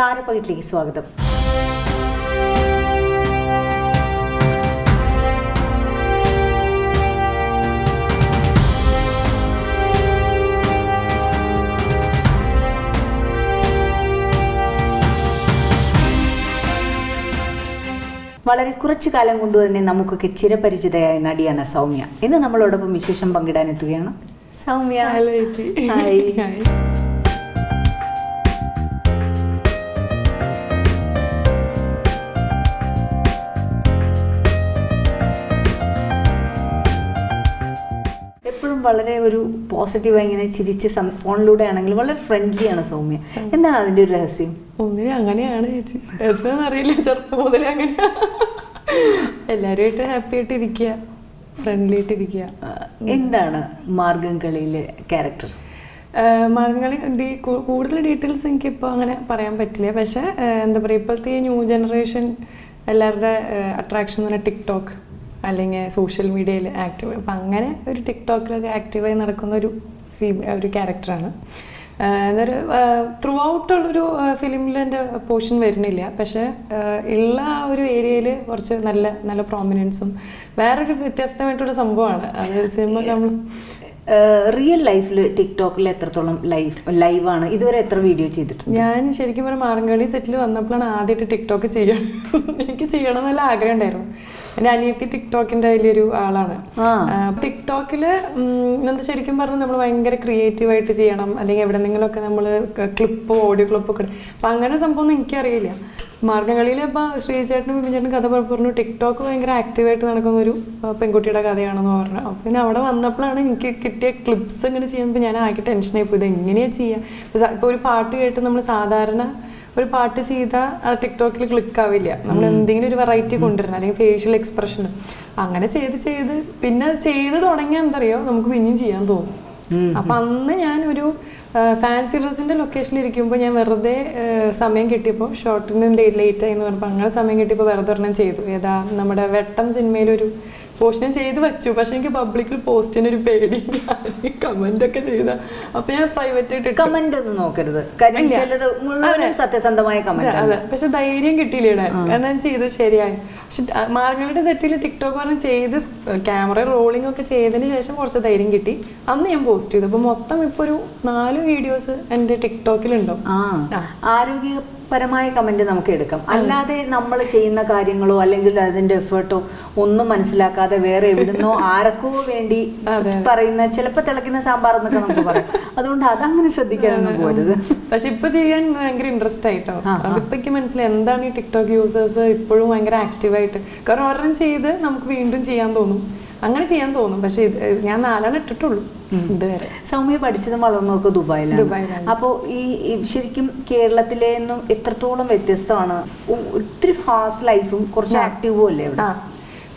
താരപ്പകിട്ടിലേക്ക് സ്വാഗതം. വളരെ കുറച്ചു കാലം കൊണ്ട് തന്നെ നമുക്കൊക്കെ ചിരപരിചിതയായ നടിയാണ് സൗമ്യ. ഇന്ന് നമ്മളോടൊപ്പം വിശേഷം പങ്കിടാൻ എത്തുകയാണ്. സൗമ്യ. വളരെ ഒരു പോസിറ്റീവായി ഇങ്ങനെ ചിരിച്ച് ഫോണിലൂടെ ആണെങ്കിലും വളരെ ഫ്രണ്ട്ലിയാണ് സൗമ്യ. എന്താണ് അതിന്റെ ഒരു രഹസ്യം? ഒന്നിനും അങ്ങനെയാണ് ചേച്ചി. ചെറുപ്പം മുതലേ അങ്ങനെ. എല്ലാവരുമായിട്ട് ഹാപ്പി ആയിട്ട് ഇരിക്കുക ഫ്രണ്ട്ലി ആയിട്ട് ഇരിക്കുക എന്താണ് മാർഗം കളിയിലെ ക്യാരക്ടർ മാർഗംകളി ഡീ- കൂടുതൽ ഡീറ്റെയിൽസ് എനിക്കിപ്പോൾ അങ്ങനെ പറയാൻ പറ്റില്ല. പക്ഷേ എന്താ പറയുക ഇപ്പോഴത്തെ ഈ ന്യൂ ജനറേഷൻ എല്ലാവരുടെ അട്രാക്ഷൻ എന്ന് പറഞ്ഞാൽ ടിക്ടോക്ക് അല്ലെങ്കിൽ സോഷ്യൽ മീഡിയയിൽ ആക്റ്റീവ് അപ്പം അങ്ങനെ ഒരു ടിക്ടോക്കിലൊക്കെ ആക്റ്റീവായി നടക്കുന്ന ഒരു ഫീ ഒരു ക്യാരക്ടറാണ് എന്നൊരു ത്രൂ ഔട്ട് ഉള്ളൊരു ഫിലിമിൽ എന്റെ പോർഷൻ വരുന്നില്ല. പക്ഷേ ഉള്ള ആ ഒരു ഏരിയയിൽ കുറച്ച് നല്ല നല്ല പ്രോമിനൻസും വേറൊരു വ്യത്യസ്തമായിട്ടുള്ള സംഭവമാണ്. അത് സിനിമ നമ്മൾ റിയൽ ലൈഫിൽ ടിക്ടോക്കിൽ എത്രത്തോളം ലൈഫ് ലൈവാണ് ഇതുവരെ എത്ര വീഡിയോ ചെയ്തിട്ടുണ്ട്? ഞാൻ ശരിക്കും പറഞ്ഞാൽ മാറങ്കളി സെറ്റിൽ വന്നപ്പോഴാണ് ആദ്യമായിട്ട് ടിക്ടോക്ക് ചെയ്യണം എനിക്ക് ചെയ്യണം എന്നുള്ള ആഗ്രഹം ഉണ്ടായിരുന്നു. എന്റെ അനിയത്തി ടിക്ടോക്കിന്റെ വലിയൊരു ആളാണ്. ടിക്ടോക്കിൽ എന്താ ശരിക്കും പറഞ്ഞാൽ നമ്മൾ ഭയങ്കര ക്രിയേറ്റീവായിട്ട് ചെയ്യണം. അല്ലെങ്കിൽ എവിടെ എവിടെന്നെങ്കിലുമൊക്കെ നമ്മൾ ക്ലിപ്പോ ഓഡിയോ ക്ലിപ്പോ ഒക്കെ അപ്പം അങ്ങനെ സംഭവം ഒന്നും എനിക്കറിയില്ല. മാർഗംകളിയിൽ ഇപ്പോൾ ശ്രീചേട്ടനും വിപിചേട്ടനും കഥ പറഞ്ഞ് ടിക്ടോക്ക് ഭയങ്കര ആക്റ്റീവായിട്ട് നടക്കുന്ന ഒരു പെൺകുട്ടിയുടെ കഥയാണെന്ന് പറഞ്ഞു. അപ്പം പിന്നെ അവിടെ വന്നപ്പോഴാണ് എനിക്ക് കിട്ടിയ ക്ലിപ്സ് ഇങ്ങനെ ചെയ്യുമ്പോൾ ഞാൻ ആകെ ടെൻഷനായി പോയി. ഇത് എങ്ങനെയാ ചെയ്യുക ഇപ്പൊ ഒരു പാട്ട് കേട്ട് നമ്മൾ സാധാരണ ഒരു പാട്ട് ചെയ്താൽ അത് ടിക്ടോക്കിൽ ക്ലിക്ക് ആവില്ല. നമ്മൾ എന്തെങ്കിലും ഒരു വെറൈറ്റി കൊണ്ടുവരണം അല്ലെങ്കിൽ ഫേഷ്യൽ എക്സ്പ്രഷൻ അങ്ങനെ ചെയ്ത് ചെയ്ത് പിന്നെ ചെയ്ത് തുടങ്ങിയാൽ എന്തറിയോ നമുക്ക് പിന്നെയും ചെയ്യാൻ തോന്നും. അപ്പൊ അന്ന് ഞാൻ ഒരു ഫാൻസി ഡ്രസ്സിന്റെ ലൊക്കേഷനിൽ ഇരിക്കുമ്പോൾ ഞാൻ വെറുതെ സമയം കിട്ടിയപ്പോൾ ഷോർട്ടിന് ലേറ്റ് ആയി എന്ന് പറഞ്ഞപ്പോൾ അങ്ങനെ സമയം കിട്ടിയപ്പോൾ വെറുതെ ഒരെണ്ണം ചെയ്തു. ഏതാ നമ്മുടെ വെട്ടം സിനിമയിലൊരു പോസ്റ്റ് ഞാൻ ചെയ്ത് വെച്ചു. പക്ഷെ എനിക്ക് പബ്ലിക്കിൽ പോസ്റ്റിന് ഒരു പേടി. കമന്റ് ഒക്കെ ചെയ്ത. അപ്പൊ ഞാൻ പ്രൈവറ്റ് ആയിട്ട് കമന്റ് ഒന്നും നോക്കരുത്. മുഴുവനും സത്യസന്ധമായ കമന്റ് അതെ പക്ഷെ ധൈര്യം കിട്ടിയില്ല കാരണം ഞാൻ ചെയ്തു ശരിയായി. പക്ഷെ മാർഗങ്ങളുടെ സെറ്റിൽ ടിക്ടോക്ക് പറഞ്ഞ് ചെയ്ത് ക്യാമറ റോളിംഗ് ഒക്കെ ചെയ്തതിന് ശേഷം കുറച്ച് ധൈര്യം കിട്ടി. അന്ന് ഞാൻ പോസ്റ്റ് ചെയ്തു. അപ്പൊ മൊത്തം ഇപ്പൊ ഒരു നാല് വീഡിയോസ് എന്റെ ടിക്ടോക്കിലുണ്ടാവും ആ. ആ. കമന്റ് കമന്റ് നമുക്ക് എടുക്കാം. അല്ലാതെ നമ്മൾ ചെയ്യുന്ന കാര്യങ്ങളോ അല്ലെങ്കിൽ അതിന്റെ എഫേർട്ടോ ഒന്നും മനസ്സിലാക്കാതെ വേറെ എവിടുന്നോ ആർക്കോ വേണ്ടി പറയുന്ന ചിലപ്പോൾ തിളക്കുന്ന സാമ്പാർ എന്നൊക്കെ നമുക്ക് പറയാം. അതുകൊണ്ട് അതങ്ങനെ ശ്രദ്ധിക്കാനൊന്നും പോരുത്. പക്ഷെ ഇപ്പൊ ചെയ്യാൻ ഭയങ്കര ഇൻട്രസ്റ്റ് ആയിട്ടോ. അതിപ്പോ എനിക്ക് മനസ്സിലായി എന്താണ് ഈ ടിക്ടോക്ക് യൂസേഴ്സ് ഇപ്പോഴും ഭയങ്കര ആക്റ്റീവായിട്ട് കാരണം ഒരെണ്ണം ചെയ്ത് നമുക്ക് വീണ്ടും ചെയ്യാൻ തോന്നും. അങ്ങനെ ചെയ്യാൻ തോന്നും. പക്ഷെ ഞാൻ നാലാണ് ഇട്ടിട്ടുള്ളൂ ഇതുവരെ. സൗമ്യ പഠിച്ചതും വളർന്നതൊക്കെ ദുബായിലാണ്. ദുബായിലാണ്. അപ്പോൾ ഈ ശരിക്കും കേരളത്തിലെ നിന്നും എത്രത്തോളം വ്യത്യസ്തമാണ്. ഒത്തിരി ഫാസ്റ്റ് ലൈഫും കുറച്ച് ആക്റ്റീവും അല്ലേ ഇവിടെ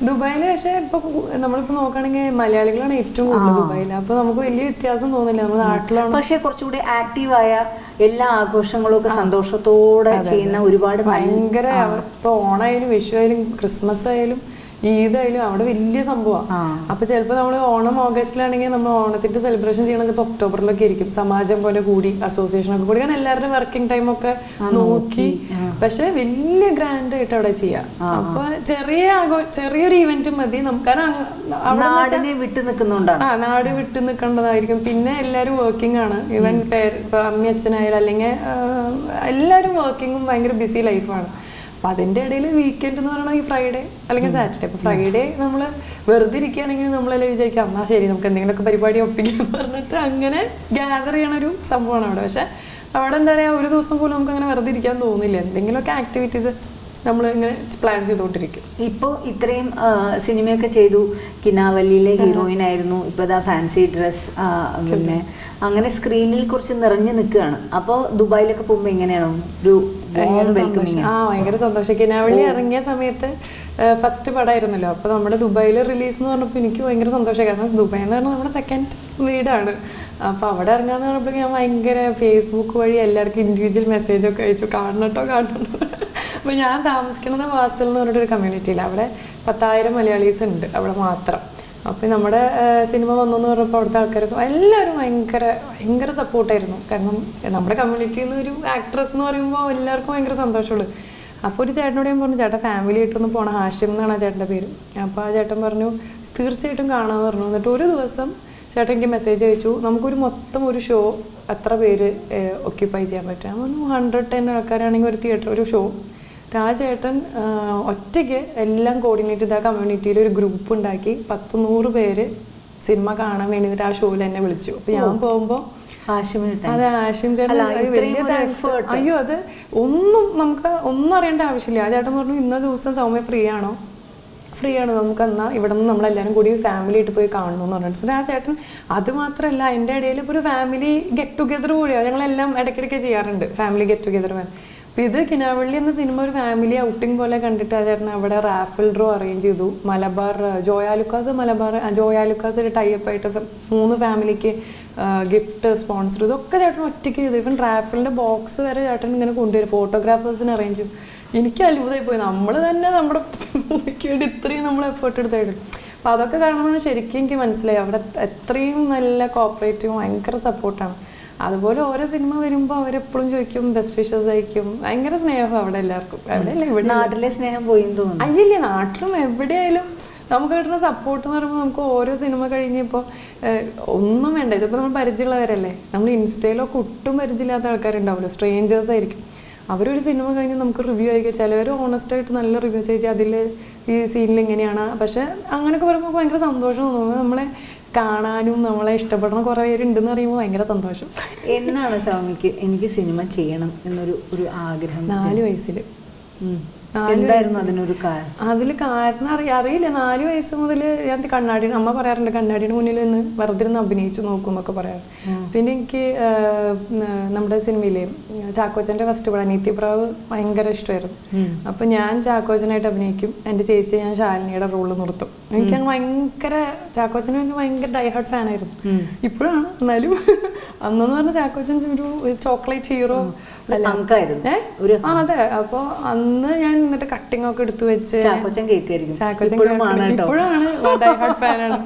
ദുബായിൽ പക്ഷേ ഇപ്പൊ നമ്മളിപ്പോ നോക്കുകയാണെങ്കിൽ മലയാളികളാണ് ഏറ്റവും കൂടുതൽ ദുബായിൽ അപ്പൊ നമുക്ക് വലിയ വ്യത്യാസം തോന്നില്ല. നമ്മൾ നാട്ടിലാണ്. പക്ഷെ കുറച്ചുകൂടി ആക്റ്റീവായ എല്ലാ ആഘോഷങ്ങളും ഒക്കെ സന്തോഷത്തോടെ ചെയ്യുന്ന ഒരുപാട് ഭയങ്കര അവർ- ഇപ്പൊ ഓണായാലും വിഷു ആയാലും ക്രിസ്മസ് ആയാലും ഈദായാലും അവിടെ വലിയ സംഭവമാണ്. അപ്പൊ ചിലപ്പോൾ നമ്മൾ ഓണം ഓഗസ്റ്റിലാണെങ്കിൽ നമ്മൾ ഓണത്തിന്റെ സെലിബ്രേഷൻ ചെയ്യണത് ഇപ്പൊ ഒക്ടോബറിലൊക്കെ ആയിരിക്കും. സമാജം പോലെ കൂടി അസോസിയേഷൻ ഒക്കെ കൂടി. കാരണം എല്ലാവരുടെ വർക്കിംഗ് ടൈം ഒക്കെ നോക്കി. പക്ഷെ വലിയ ഗ്രാൻഡ് ആയിട്ട് അവിടെ ചെയ്യാം. അപ്പൊ ചെറിയ ആഘോ ചെറിയൊരു ഇവന്റ് മതി. നമുക്ക് നാടിനെ വിട്ടു നിൽക്കുന്നുണ്ടാണ്. ആ നാട് വിട്ടു നിൽക്കേണ്ടതായിരിക്കും. പിന്നെ എല്ലാരും വർക്കിംഗ് ആണ്. ഇവൻ അമ്മി അച്ഛനായാലും അല്ലെങ്കിൽ എല്ലാവരും വർക്കിംഗും ഭയങ്കര ബിസി ലൈഫാണ് അപ്പൊ അതിന്റെ ഇടയിൽ വീക്കെൻഡ് എന്ന് പറയുന്നത് ഈ ഫ്രൈഡേ അല്ലെങ്കിൽ സാറ്റർഡേ അപ്പൊ ഫ്രൈഡേ നമ്മൾ വെറുതെ ഇരിക്കുകയാണെങ്കിൽ നമ്മളെല്ലാം വിചാരിക്കാം എന്നാ ശരി നമുക്ക് എന്തെങ്കിലുമൊക്കെ പരിപാടി ഒപ്പിക്കാന്ന് പറഞ്ഞിട്ട് അങ്ങനെ ഗ്യാദർ ചെയ്യണ ഒരു സംഭവമാണ് അവിടെ. പക്ഷെ അവിടെ എന്താ പറയാ ഒരു ദിവസം പോലും നമുക്ക് അങ്ങനെ വെറുതെ ഇരിക്കാൻ തോന്നില്ല. എന്തെങ്കിലുമൊക്കെ ആക്ടിവിറ്റീസ് നമ്മൾ ഇങ്ങനെ പ്ലാൻ ചെയ്തുകൊണ്ടിരിക്കും. ഇപ്പോൾ ഇത്രയും സിനിമയൊക്കെ ചെയ്തു. കിനാവല്ലിയിലെ ഹീറോയിൻ ആയിരുന്നു ഇപ്പോൾ ദാ ഫാൻസി ഡ്രസ് പിന്നെ അങ്ങനെ സ്ക്രീനിൽ കുറച്ച് നിറഞ്ഞു നിൽക്കുകയാണ്. അപ്പോൾ ദുബായിലൊക്കെ പോകുമ്പോൾ എങ്ങനെയാണോ? ഒരു വെൽക്കമിങ് സന്തോഷം. ആ. ഭയങ്കര സന്തോഷം. കിനാവള്ളി ഇറങ്ങിയ സമയത്ത് ഫസ്റ്റ് പടമായിരുന്നല്ലോ അപ്പോൾ നമ്മുടെ ദുബായിൽ റിലീസ് എന്ന് പറഞ്ഞപ്പോൾ എനിക്ക് ഭയങ്കര സന്തോഷമായി. കാരണം ദുബായ് എന്ന് പറഞ്ഞാൽ നമ്മുടെ സെക്കൻഡ് വീടാണ്. അപ്പോൾ അവിടെ ഇറങ്ങാന്ന് പറഞ്ഞപ്പോൾ ഞാൻ ഭയങ്കര ഫേസ്ബുക്ക് വഴി എല്ലാവർക്കും ഇൻഡിവിജ്വൽ മെസ്സേജൊക്കെ അയച്ചു. കാണണട്ടോ കാണണട്ടോ അപ്പൊ ഞാൻ താമസിക്കുന്നത് വാസൽ എന്ന് പറഞ്ഞിട്ടൊരു കമ്മ്യൂണിറ്റിയിൽ അവിടെ പത്തായിരം മലയാളീസ് ഉണ്ട് അവിടെ മാത്രം. അപ്പോൾ നമ്മുടെ സിനിമ വന്നു എന്ന് പറഞ്ഞപ്പോൾ അവിടുത്തെ ആൾക്കാരൊക്കെ എല്ലാവരും ഭയങ്കര ഭയങ്കര സപ്പോർട്ടായിരുന്നു കാരണം നമ്മുടെ കമ്മ്യൂണിറ്റിയിൽ നിന്ന് ഒരു ആക്ട്രസ് എന്ന് പറയുമ്പോൾ എല്ലാവർക്കും ഭയങ്കര സന്തോഷമുള്ളൂ. അപ്പോൾ ഒരു ചേട്ടനോട് ഞാൻ പറഞ്ഞു ചേട്ടാ ഫാമിലി ആയിട്ടൊന്ന് പോകണം ഹാഷിം എന്നാണ് ആ ചേട്ടന്റെ പേര്. അപ്പോൾ ആ ചേട്ടൻ പറഞ്ഞു തീർച്ചയായിട്ടും കാണാമെന്ന് പറഞ്ഞു. എന്നിട്ട് ഒരു ദിവസം ചേട്ടൻ എനിക്ക് മെസ്സേജ് അയച്ചു നമുക്കൊരു മൊത്തം ഒരു ഷോ എത്ര പേര് ഒക്യുപ്പൈ ചെയ്യാൻ പറ്റും? പറഞ്ഞു ഹൺഡ്രഡ് ടെൻ ആൾക്കാരാണെങ്കിൽ ഒരു തിയേറ്റർ ഒരു ഷോ ആ, ഒറ്റയ്ക്ക് എല്ലാം കോർഡിനേറ്റ് ചെയ്ത ആ കമ്മ്യൂണിറ്റിയിൽ ഒരു ഗ്രൂപ്പ് ഉണ്ടാക്കി. പത്ത് നൂറ് പേര് സിനിമ കാണാൻ വേണ്ടിയിട്ട് ആ ഷോയിൽ എന്നെ വിളിച്ചു. അപ്പോൾ ഞാൻ പോകുമ്പോൾ ഹാഷിമിന് അതെ ആശിം ചേട്ടൻ അയ്യോ അത് ഒന്നും നമുക്ക് ഒന്നും അറിയേണ്ട ആവശ്യമില്ല. ആ ചേട്ടൻ പറഞ്ഞു ഇന്ന ദിവസം സൗമ്യ ഫ്രീ ആണോ? ഫ്രീ ആണ്. നമുക്ക് എന്നാൽ ഇവിടെ നിന്ന് നമ്മളെല്ലാവരും കൂടി ഫാമിലി ആയിട്ട് പോയി കാണണം എന്ന് പറഞ്ഞിട്ട് പിന്നെ ആ ചേട്ടൻ അത് മാത്രമല്ല അതിന്റെ ഇടയിൽ ഇപ്പോൾ ഒരു ഫാമിലി ഗെറ്റ് ടുഗെദർ കൂടിയാണ് ഞങ്ങളെല്ലാം ഇടയ്ക്കിടയ്ക്ക് ചെയ്യാറുണ്ട്. ഫാമിലി ഗെറ്റ് ടുഗെദർ അപ്പോൾ ഇത് കിനാവള്ളി എന്ന സിനിമ ഒരു ഫാമിലി ഔട്ടിംഗ് പോലെ കണ്ടിട്ട് ചേട്ടൻ അവിടെ റാഫിൽ ഡ്രോ അറേഞ്ച് ചെയ്തു. മലബാർ ജോയാലുക്കാസ് മലബാർ ജോയാലുക്കാസ് ഒരു ടൈപ്പ് ആയിട്ട് മൂന്ന് ഫാമിലിക്ക് ഗിഫ്റ്റ് സ്പോൺസർ ചെയ്തു. ഒക്കെ ചേട്ടൻ ഒറ്റയ്ക്ക് ചെയ്തു. ഇവൻ റാഫിലിന്റെ ബോക്സ് വരെ ചേട്ടൻ ഇങ്ങനെ കൊണ്ടുവരും. ഫോട്ടോഗ്രാഫേഴ്സിന് അറേഞ്ച് ചെയ്തു. എനിക്ക് അത്ഭുതമായി പോയി നമ്മൾ തന്നെ നമ്മുടെ വേണ്ടി ഇത്രയും നമ്മൾ എഫേർട്ട് എടുത്തായിട്ട് അപ്പോൾ അതൊക്കെ കാണുമ്പോൾ ശരിക്കും എനിക്ക് മനസ്സിലായി. അവിടെ എത്രയും നല്ല കോപ്പറേറ്റീവും ഭയങ്കര സപ്പോർട്ടാണ് അതുപോലെ ഓരോ സിനിമ വരുമ്പോൾ അവരെപ്പോഴും ചോദിക്കും ബെസ്റ്റ് വിഷസ് അയക്കും ഭയങ്കര സ്നേഹം അവിടെ എല്ലാവർക്കും. ഇവിടെ നാട്ടിലെ സ്നേഹം പോയി തോന്നുന്നു. അയ്യല്ലേ നാട്ടിലും എവിടെയായാലും നമുക്ക് കിട്ടുന്ന സപ്പോർട്ട് എന്ന് പറയുമ്പോൾ നമുക്ക് ഓരോ സിനിമ കഴിഞ്ഞപ്പോൾ ഒന്നും വേണ്ട. ഇതിപ്പോൾ നമ്മൾ പരിചയമുള്ളവരല്ലേ? നമ്മൾ ഇൻസ്റ്റയിലൊക്കെ ഒട്ടും പരിചയമില്ലാത്ത ആൾക്കാരുണ്ടാവില്ല സ്ട്രേഞ്ചേഴ്സ് ആയിരിക്കും. അവരൊരു സിനിമ കഴിഞ്ഞ് നമുക്ക് റിവ്യൂ അയക്കുക ചിലവർ ഓണസ്റ്റ് ആയിട്ട് നല്ല റിവ്യൂ ചോദിച്ചാൽ അതിൽ ഈ സീനിൽ ഇങ്ങനെയാണ്. പക്ഷെ അങ്ങനെയൊക്കെ പറയുമ്പോൾ ഭയങ്കര സന്തോഷം തോന്നുന്നു നമ്മളെ കാണാനും നമ്മളെ ഇഷ്ടപ്പെടുന്ന കുറേ പേരുണ്ടെന്ന് പറയുമ്പോൾ ഭയങ്കര സന്തോഷം. എന്നാണ് സ്വാമിക്ക് എനിക്ക് സിനിമ ചെയ്യണം എന്നൊരു ഒരു ആഗ്രഹം. നാല് വയസ്സിൽ എന്തായിരുന്നു അതിനൊരു കാരണം അതിൽ കാരണം അറിയ അറിയില്ല. നാല് വയസ്സ് മുതൽ ഞാൻ കണ്ണാടി അമ്മ പറയാറുണ്ട് കണ്ണാടിയുടെ മുന്നിൽ നിന്ന് വെറുതെ ഇരുന്ന് അഭിനയിച്ചു നോക്കും എന്നൊക്കെ പറയാറ്. പിന്നെ എനിക്ക് നമ്മുടെ സിനിമയിലെ ചാക്കോച്ചന്റെ ഫസ്റ്റ് പടം നീത്യപ്രാവ് ഭയങ്കര ഇഷ്ടമായിരുന്നു. അപ്പം ഞാൻ ചാക്കോച്ചനായിട്ട് അഭിനയിക്കും. എന്റെ ചേച്ചി ഞാൻ ശാലിനിയുടെ റോൾ നിർത്തും. എനിക്ക് അങ്ങ് ഭയങ്കര ചാക്കോച്ചന് എനിക്ക് ഭയങ്കര ഡൈഹാർട്ട് ഫാനായിരുന്നു ഇപ്പോഴാണ് എന്നാലും അന്നെന്ന് പറഞ്ഞ ചാക്കോച്ചൻ ഒരു ചോക്ലേറ്റ് ഹീറോ അങ്കായിരുന്നു അതെ. അപ്പൊ അന്ന് ഞാൻ എന്നിട്ട് കട്ടിംഗ് ഒക്കെ എടുത്തു വെച്ച് ചാക്കോച്ചൻ കേൾക്കായിരിക്കും ഇപ്പോഴാണ്. ഫാനാണ്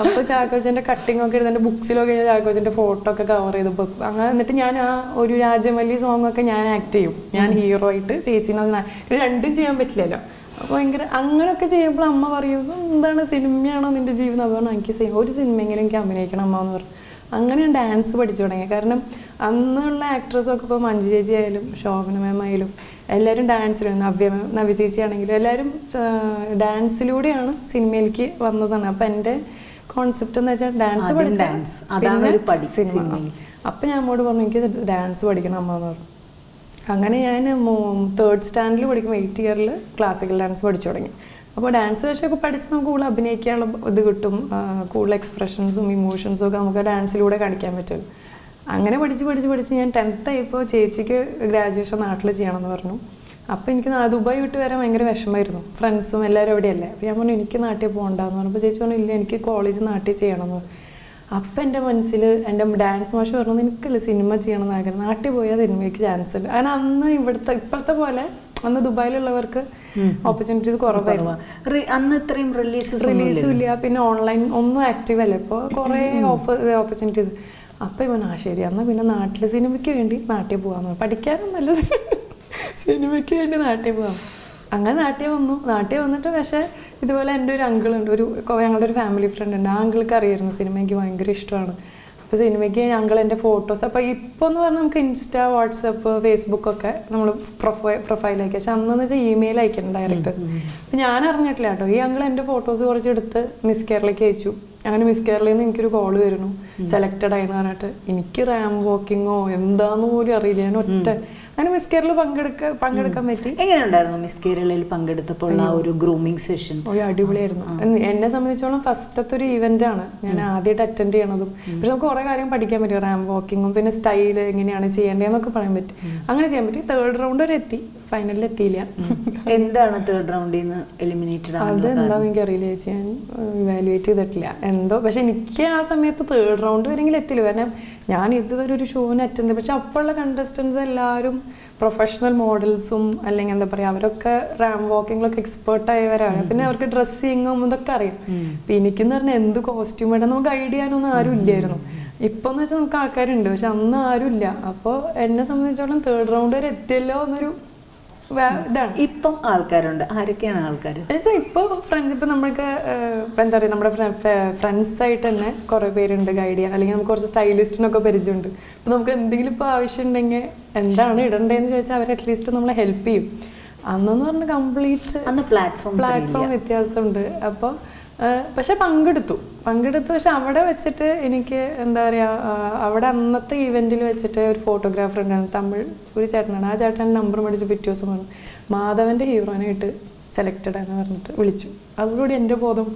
അപ്പൊ ചാക്കോച്ചന്റെ കട്ടിംഗ് ഒക്കെ എടുത്ത് ബുക്സിലൊക്കെ ചാക്കോച്ചന്റെ ഫോട്ടോ ഒക്കെ കവർ ചെയ്ത്. അങ്ങനെ എന്നിട്ട് ഞാൻ ആ ഒരു രാജമല്ലി സോങ് ഒക്കെ ഞാൻ ആക്ട് ചെയ്യും. ഞാൻ ഹീറോ ആയിട്ട് ചേച്ചിനെ രണ്ടും ചെയ്യാൻ പറ്റില്ലല്ലോ. അപ്പൊ ഭയങ്കര അങ്ങനെയൊക്കെ ചെയ്യുമ്പോൾ അമ്മ പറയും എന്താണ് സിനിമയാണോ നിന്റെ ജീവിതം? അതുകൊണ്ട് എനിക്ക് ഒരു സിനിമയെങ്കിലും എനിക്ക് അഭിനയിക്കണം അമ്മ എന്ന് പറഞ്ഞു. അങ്ങനെ ഞാൻ ഡാൻസ് പഠിച്ചു തുടങ്ങി. കാരണം അന്നുള്ള ആക്ട്രസൊക്കെ ഇപ്പോൾ മഞ്ജു ചേച്ചി ആയാലും ശോഭന മാം ആയാലും എല്ലാവരും ഡാൻസിലും നവ്യ മാം നവ്യ ചേച്ചി ആണെങ്കിലും എല്ലാവരും ഡാൻസിലൂടെയാണ് സിനിമയിലേക്ക് വന്നതാണ്. അപ്പം എന്റെ കോൺസെപ്റ്റ് എന്ന് വെച്ചാൽ ഡാൻസ് ഡാൻസ് അതാണ് സിനിമയിൽ. അപ്പം ഞാൻ അമ്മോട് പറഞ്ഞു എനിക്ക് ഡാൻസ് പഠിക്കണം അമ്മ എന്ന് പറഞ്ഞു. അങ്ങനെ ഞാൻ തേർഡ് സ്റ്റാൻഡേർഡിൽ പഠിക്കുമ്പോൾ എയ്റ്റ് ഇയറിൽ ക്ലാസിക്കൽ ഡാൻസ് പഠിച്ചു തുടങ്ങി. അപ്പോൾ ഡാൻസ് പക്ഷേ പഠിച്ച് നമുക്ക് കൂടുതൽ അഭിനയിക്കാനുള്ള ഇത് കിട്ടും. കൂടുതൽ എക്സ്പ്രഷൻസും ഇമോഷൻസും ഒക്കെ നമുക്ക് ഡാൻസിലൂടെ കാണിക്കാൻ പറ്റും. അങ്ങനെ പഠിച്ച് പഠിച്ച് പഠിച്ച് ഞാൻ ടെൻത്ത് ആയപ്പോൾ ചേച്ചിക്ക് ഗ്രാജുവേഷൻ നാട്ടിൽ ചെയ്യണമെന്ന് പറഞ്ഞു. അപ്പോൾ എനിക്ക് ദുബായ് വിട്ട് വരാൻ ഭയങ്കര വിഷമമായിരുന്നു. ഫ്രണ്ട്സും എല്ലാവരും എവിടെയല്ലേ അപ്പോൾ ഞാൻ പറഞ്ഞു എനിക്ക് നാട്ടിൽ പോകണ്ടെന്ന് പറഞ്ഞപ്പോൾ ചേച്ചി പറഞ്ഞു ഇല്ല എനിക്ക് കോളേജ് നാട്ടിൽ ചെയ്യണമെന്ന് അപ്പം എന്റെ മനസ്സിൽ എന്റെ ഡാൻസ് മാഷ് പറഞ്ഞു എനിക്കല്ല സിനിമ ചെയ്യണം എന്ന് ആഗ്രഹം. നാട്ടിൽ പോയാൽ സിനിമയ്ക്ക് ചാൻസ് ഉണ്ട് കാരണം അന്ന് ഇവിടുത്തെ ഇപ്പോഴത്തെ പോലെ അന്ന് ദുബായിലുള്ളവർക്ക് ഓപ്പർച്യൂണിറ്റീസ് കുറവായിരുന്നു. അന്ന് ഇത്രയും റിലീസും ഇല്ല. പിന്നെ ഓൺലൈൻ ഒന്നും ആക്റ്റീവ് അല്ല. ഇപ്പോൾ കുറേ ഓപ്പർച്യൂണിറ്റീസ് അപ്പം ഇവൻ ആ ശരി എന്നാൽ പിന്നെ നാട്ടിലെ സിനിമയ്ക്ക് വേണ്ടി നാട്ടിൽ പോകാമെന്ന് പറഞ്ഞു പഠിക്കാനും നല്ല സിനിമയ്ക്ക് വേണ്ടി നാട്ടിൽ പോകാം അങ്ങനെ നാട്ടിൽ വന്നു. നാട്ടിൽ വന്നിട്ട് പക്ഷേ ഇതുപോലെ എന്റെ ഒരു അങ്കിളുണ്ട് ഒരു ഞങ്ങളുടെ ഒരു ഫാമിലി ഫ്രണ്ട് ഉണ്ട്. ആ അങ്കിൾക്ക് അറിയായിരുന്നു സിനിമ എനിക്ക് ഭയങ്കര ഇഷ്ടമാണ്. അപ്പോൾ സിനിമയ്ക്ക് അങ്കിൾ എന്റെ ഫോട്ടോസ് അപ്പോൾ ഇപ്പോൾ എന്ന് പറഞ്ഞാൽ നമുക്ക് ഇൻസ്റ്റ വാട്സപ്പ് ഫേസ്ബുക്കൊക്കെ നമ്മൾ പ്രൊഫൈ പ്രൊഫൈൽ അയക്കുക പക്ഷെ അന്നെന്ന് വെച്ചാൽ ഇമെയിൽ അയക്കണം ഡയറക്ടേഴ്സ് അപ്പം ഞാൻ അറിഞ്ഞിട്ടില്ല കേട്ടോ. ഈ അങ്കിൾ എന്റെ ഫോട്ടോസ് കുറച്ചെടുത്ത് മിസ് കേരളയ്ക്ക് അയച്ചു. അങ്ങനെ മിസ് കേരളയിൽ നിന്ന് എനിക്കൊരു കോൾ വരുന്നു. സെലക്റ്റഡ് ആയെന്ന് പറഞ്ഞിട്ട്. എനിക്ക് റാം വാക്കിങ്ങോ എന്താന്ന് പോലും അറിയില്ല. ഞാൻ ഒറ്റ അങ്ങനെ മിസ് കേരള പങ്കെടുക്ക പങ്കെടുക്കാൻ പറ്റി. എങ്ങനെയുണ്ടായിരുന്നു മിസ് കേരളയിൽ പങ്കെടുത്തപ്പോൾ ആ ഒരു ഗ്രൂമിംഗ് സെഷൻ ഒരു അടിപൊളിയായിരുന്നു. എന്നെ- എന്നെ സംബന്ധിച്ചോളം ഫസ്റ്റത്തെ ഒരു ഇവന്റ് ആണ്. ഞാൻ ആദ്യമായിട്ട് അറ്റൻഡ് ചെയ്യണതും. പക്ഷെ നമുക്ക് കുറെ കാര്യം പഠിക്കാൻ പറ്റും. റാം വാക്കിങ്ങും പിന്നെ സ്റ്റൈൽ എങ്ങനെയാണ് ചെയ്യേണ്ടതെന്നൊക്കെ പറയാൻ പറ്റി. അങ്ങനെ ചെയ്യാൻ പറ്റി. തേർഡ് റൗണ്ട് വരെ എത്തി. ഫൈനലിൽ എത്തിയില്ല എന്താണ് തേർഡ് റൗണ്ടിൽ നിന്ന് എലിമിനേറ്റഡ് അത് എന്താണെന്ന് എനിക്ക് അറിയില്ല ചേച്ചി. ഞാൻ ഇവാലുവേറ്റ് ചെയ്തിട്ടില്ല. എന്തോ പക്ഷെ എനിക്ക് ആ സമയത്ത് തേർഡ് റൗണ്ട് വരെങ്കിലും എത്തില്ല കാരണം ഞാൻ ഇതുവരെ ഒരു ഷോന് അറ്റൻഡ് പക്ഷെ അപ്പോഴുള്ള കണ്ടസ്റ്റൻസ് എല്ലാവരും പ്രൊഫഷണൽ മോഡൽസും അല്ലെങ്കിൽ എന്താ പറയുക അവരൊക്കെ റാം വാക്കിങ്ങിലൊക്കെ എക്സ്പേർട്ട് ആയവരാണ്. പിന്നെ അവർക്ക് ഡ്രസ്സിങ്ങും ഇതൊക്കെ അറിയാം. അപ്പം എനിക്കെന്ന് പറഞ്ഞാൽ എന്ത് കോസ്റ്റ്യൂം ഇടാൻ നമുക്ക് ഗൈഡ് ചെയ്യാനൊന്നും ആരും ഇല്ലായിരുന്നു. ഇപ്പൊ എന്ന് വെച്ചാൽ നമുക്ക് ആൾക്കാരുണ്ട്. പക്ഷെ അന്ന് ആരും ഇല്ല. അപ്പോൾ എന്നെ സംബന്ധിച്ചോളം തേർഡ് റൗണ്ട് വരെ എത്തിയല്ലോ എന്നൊരു ഇതാണ്. ഇപ്പം ആൾക്കാരുണ്ട്. ആരൊക്കെയാണ് ആൾക്കാർ എന്നുവെച്ചാൽ ഇപ്പോൾ ഫ്രണ്ട്സ് ഇപ്പം നമ്മൾക്ക് ഇപ്പം എന്താ പറയുക നമ്മുടെ ഫ്രണ്ട്സ് ആയിട്ട് തന്നെ കുറേ പേരുണ്ട് ഗൈഡ് ചെയ്യാൻ. അല്ലെങ്കിൽ നമുക്ക് കുറച്ച് സ്റ്റൈലിസ്റ്റിനൊക്കെ പരിചയമുണ്ട്. അപ്പം നമുക്ക് എന്തെങ്കിലും ഇപ്പോൾ ആവശ്യം ഉണ്ടെങ്കിൽ എന്താണ് ഇടണ്ടേന്ന് ചോദിച്ചാൽ അവർ അറ്റ്ലീസ്റ്റ് നമ്മളെ ഹെൽപ്പ് ചെയ്യും. അന്നെന്ന് പറഞ്ഞാൽ കംപ്ലീറ്റ് അന്ന് പ്ലാറ്റ്ഫോം പ്ലാറ്റ്ഫോം വ്യത്യാസമുണ്ട്. അപ്പോൾ പക്ഷെ പങ്കെടുത്തു. പങ്കെടുത്തു പക്ഷെ അവിടെ വെച്ചിട്ട് എനിക്ക് എന്താ പറയുക അവിടെ അന്നത്തെ ഇവന്റിൽ വെച്ചിട്ട് ഒരു ഫോട്ടോഗ്രാഫർ ഉണ്ടായിരുന്നു തമിഴ് ഒരു ചേട്ടനാണ്. ആ ചേട്ടൻ നമ്പർ മേടിച്ച് പിറ്റേ ദിവസം വന്നു. മാധവന്റെ ഹീറോനായിട്ട് സെലക്റ്റഡ് എന്ന് പറഞ്ഞിട്ട് വിളിച്ചു. അതോടുകൂടി എന്റെ ബോധം.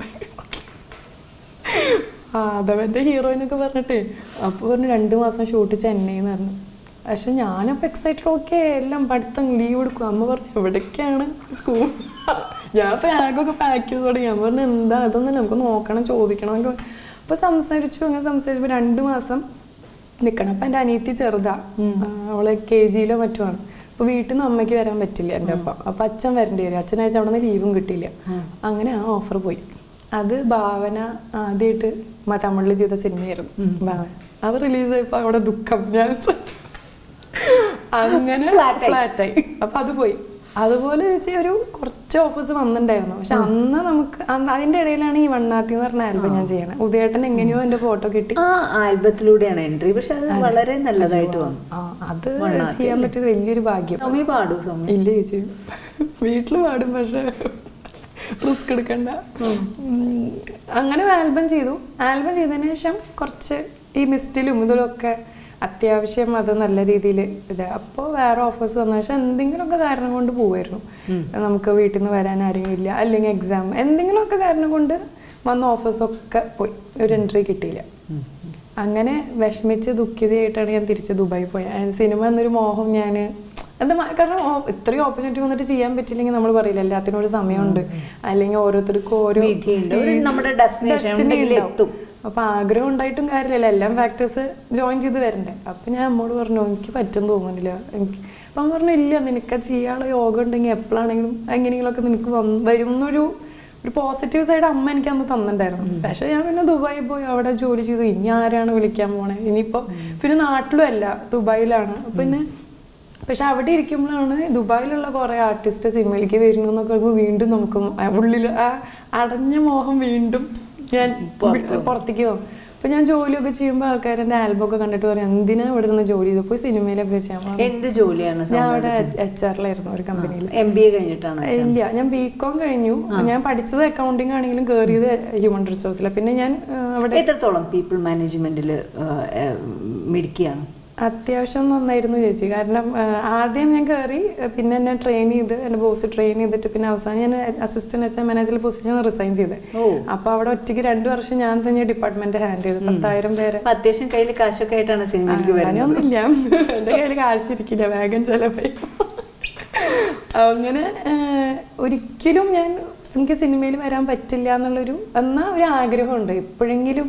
മാധവന്റെ ഹീറോയിനൊക്കെ പറഞ്ഞിട്ട് അപ്പോൾ പറഞ്ഞു രണ്ട് മാസം ഷൂട്ട് ചെന്നൈ എന്ന് പറഞ്ഞു. പക്ഷെ ഞാനപ്പോൾ എക്സൈറ്റഡ് ഓക്കെ എല്ലാം പഠിത്തം ലീവ് എടുക്കും. അമ്മ പറഞ്ഞു എവിടേക്കാണ് സ്കൂൾ ഞാൻ ബാഗൊക്കെ പാക്ക് ചെയ്ത് തുടങ്ങി. ഞാൻ പറഞ്ഞു എന്താ? അതൊന്നും നമുക്ക് നോക്കണം ചോദിക്കണം എന്നൊക്കെ അപ്പോൾ സംസാരിച്ചു. അങ്ങനെ സംസാരിച്ചപ്പോൾ രണ്ട് മാസം നിൽക്കണം അപ്പം എന്റെ അനിയത്തി ചെറുതാ. അവൾ കെ ജിയിലോ മറ്റുമാണ് അപ്പോൾ വീട്ടിൽ നിന്ന് അമ്മയ്ക്ക് വരാൻ പറ്റില്ല എന്റെ അപ്പം. അപ്പം അച്ഛൻ വരേണ്ടി വരും. അച്ഛനാഴ്ച അവിടെ നിന്ന് ലീവും കിട്ടിയില്ല. അങ്ങനെ ആ ഓഫർ പോയി. അത് ഭാവന ആദ്യമായിട്ട് തമിഴിൽ ചെയ്ത സിനിമയായിരുന്നു. ഭാവന. അത് റിലീസ് ആയപ്പോ അവിടെ ദുഃഖം. ഞാൻ അങ്ങനെ. ഫ്ലാറ്റായി അപ്പൊ അത് പോയി. അതുപോലെ ചേച്ചി ഒരു കുറച്ച് ഓഫേഴ്സ് വന്നിട്ടുണ്ടായിരുന്നു. പക്ഷെ അന്ന് നമുക്ക് അതിന്റെ ഇടയിലാണ് ഈ വണ്ണാത്തി എന്ന് പറഞ്ഞ ആൽബം ഞാൻ ചെയ്യണത് ഉദയേട്ടൻ എങ്ങനെയോ എന്റെ ഫോട്ടോ കിട്ടി. ആ ആൽബത്തിലൂടെയാണ് എൻട്രി പക്ഷെ അത് വളരെ നല്ലതായിട്ട് വന്നു. അത് ചെയ്യാൻ പറ്റിയ വലിയൊരു ഭാഗ്യം. സൗമ്യ പാടൂ ഇല്ല ചേച്ചി. വീട്ടിൽ പാടും പക്ഷെ റിസ്ക് എടുക്കണ്ട. അങ്ങനെ ആൽബം ചെയ്തു. ആൽബം ചെയ്തതിന് ശേഷം കുറച്ച് ഈ മിസ്റ്റിലും ഇതിലൊക്കെ അത്യാവശ്യം അത് നല്ല രീതിയിൽ ഇത്. അപ്പോൾ വേറെ ഓഫേഴ്സ് വന്നു. പക്ഷെ എന്തെങ്കിലുമൊക്കെ കാരണം കൊണ്ട് പോവായിരുന്നു. നമുക്ക് വീട്ടിൽ നിന്ന് വരാൻ ആരെങ്കിലും ഇല്ല. അല്ലെങ്കിൽ എക്സാം എന്തെങ്കിലുമൊക്കെ കാരണം കൊണ്ട് വന്ന ഓഫേഴ്സൊക്കെ പോയി. ഒരു എൻട്രി കിട്ടിയില്ല. അങ്ങനെ വിഷമിച്ച് ദുഃഖിതയായിട്ടാണ് ഞാൻ തിരിച്ച് ദുബായി പോയത്. സിനിമ എന്നൊരു മോഹം ഞാൻ എന്താ കാരണം ഇത്രയും ഓപ്പർച്യൂണിറ്റി വന്നിട്ട് ചെയ്യാൻ പറ്റില്ലെങ്കിൽ നമ്മൾ പറയില്ല. എല്ലാത്തിനും ഒരു സമയമുണ്ട്. അല്ലെങ്കിൽ ഓരോരുത്തർക്കും ഓരോ നമ്മുടെ ഡെസ്റ്റിനേഷൻ എത്തും. അപ്പൊ ആഗ്രഹം ഉണ്ടായിട്ടും കാര്യമില്ല. എല്ലാം ഫാക്ടേഴ്സ് ജോയിൻ ചെയ്ത് വരണ്ടേ. അപ്പൊ ഞാൻ അമ്മോട് പറഞ്ഞു എനിക്ക് പറ്റും തോന്നുന്നില്ല. എനിക്ക് അപ്പൊ അമ്മ പറഞ്ഞു ഇല്ല നിനക്ക് ചെയ്യാനുള്ള യോഗ ഉണ്ടെങ്കിൽ എപ്പോഴാണെങ്കിലും എങ്ങനെയെങ്കിലുമൊക്കെ നിനക്ക് വന്ന് വരും എന്നൊരു ഒരു പോസിറ്റീവ് സൈഡ് അമ്മ എനിക്ക് അന്ന് തന്നിട്ടുണ്ടായിരുന്നു. പക്ഷെ ഞാൻ പിന്നെ ദുബായി പോയി അവിടെ ജോലി ചെയ്തു. ഇനി ആരാണ് വിളിക്കാൻ പോണേ? ഇനിയിപ്പോ പിന്നെ നാട്ടിലും അല്ല ദുബായിലാണ് പിന്നെ പക്ഷെ അവിടെ ഇരിക്കുമ്പോഴാണ് ദുബായിലുള്ള കുറെ ആർട്ടിസ്റ്റ് സിനിമയിലേക്ക് വരുന്നു എന്നൊക്കെ വീണ്ടും നമുക്ക് ഉള്ളിൽ ആ അടഞ്ഞ മോഹം വീണ്ടും ഞാൻ പുറത്തേക്ക് പോകും. അപ്പൊ ഞാൻ ജോലിയൊക്കെ ചെയ്യുമ്പോൾ ആൾക്കാർ എന്റെ ആൽബം ഒക്കെ കണ്ടിട്ട് പറയും എന്തിനാ ഇവിടെ നിന്ന് ജോലി ചെയ്തു പോയി സിനിമയിൽ അഭിനയിച്ചാൽ എന്ത് ജോലിയാണ് ഞാൻ അവിടെ എച്ച് ആറിലായിരുന്നു ഒരു കമ്പനിയിൽ എം ബി എ കഴിഞ്ഞിട്ടാണ് ഇല്ല ഞാൻ ബി കോം കഴിഞ്ഞു ഞാൻ പഠിച്ചത് അക്കൗണ്ടിങ് ആണെങ്കിലും കയറിയത് ഹ്യൂമൻ റിസോഴ്സിലാണ് പിന്നെ ഞാൻ അവിടെ എത്രത്തോളം പീപ്പിൾ മാനേജ്മെന്റിൽ മിടുക്കിയാണ്? അത്യാവശ്യം നന്നായിരുന്നു ചേച്ചി. കാരണം ആദ്യം ഞാൻ കയറി പിന്നെ എന്നെ ട്രെയിൻ ചെയ്ത് എന്റെ ബോസ് ട്രെയിൻ ചെയ്തിട്ട് പിന്നെ അവസാനം ഞാൻ അസിസ്റ്റന്റ് വെച്ചാൽ മാനേജർ പൊസിഷൻ റിസൈൻ ചെയ്ത്. അപ്പൊ അവിടെ ഒറ്റയ്ക്ക് രണ്ടു വർഷം ഞാൻ തന്നെ ഡിപ്പാർട്ട്മെന്റ് ഹാൻഡ് ചെയ്തു. പത്തായിരം പേര്. അത്യാവശ്യം കയ്യിൽ കാശൊക്കെ ആയിട്ടാണ് സിനിമയിലേക്ക് വരുന്നത്. അങ്ങനെയൊന്നുമില്ല. എന്റെ കയ്യിൽ കാശിരിക്കില്ല. വേഗം ചെലവായി. അങ്ങനെ ഒരിക്കലും ഞാൻ എനിക്ക് സിനിമയിൽ വരാൻ പറ്റില്ല എന്നുള്ളൊരു എന്നാ ഒരു ആഗ്രഹമുണ്ട്. എപ്പോഴെങ്കിലും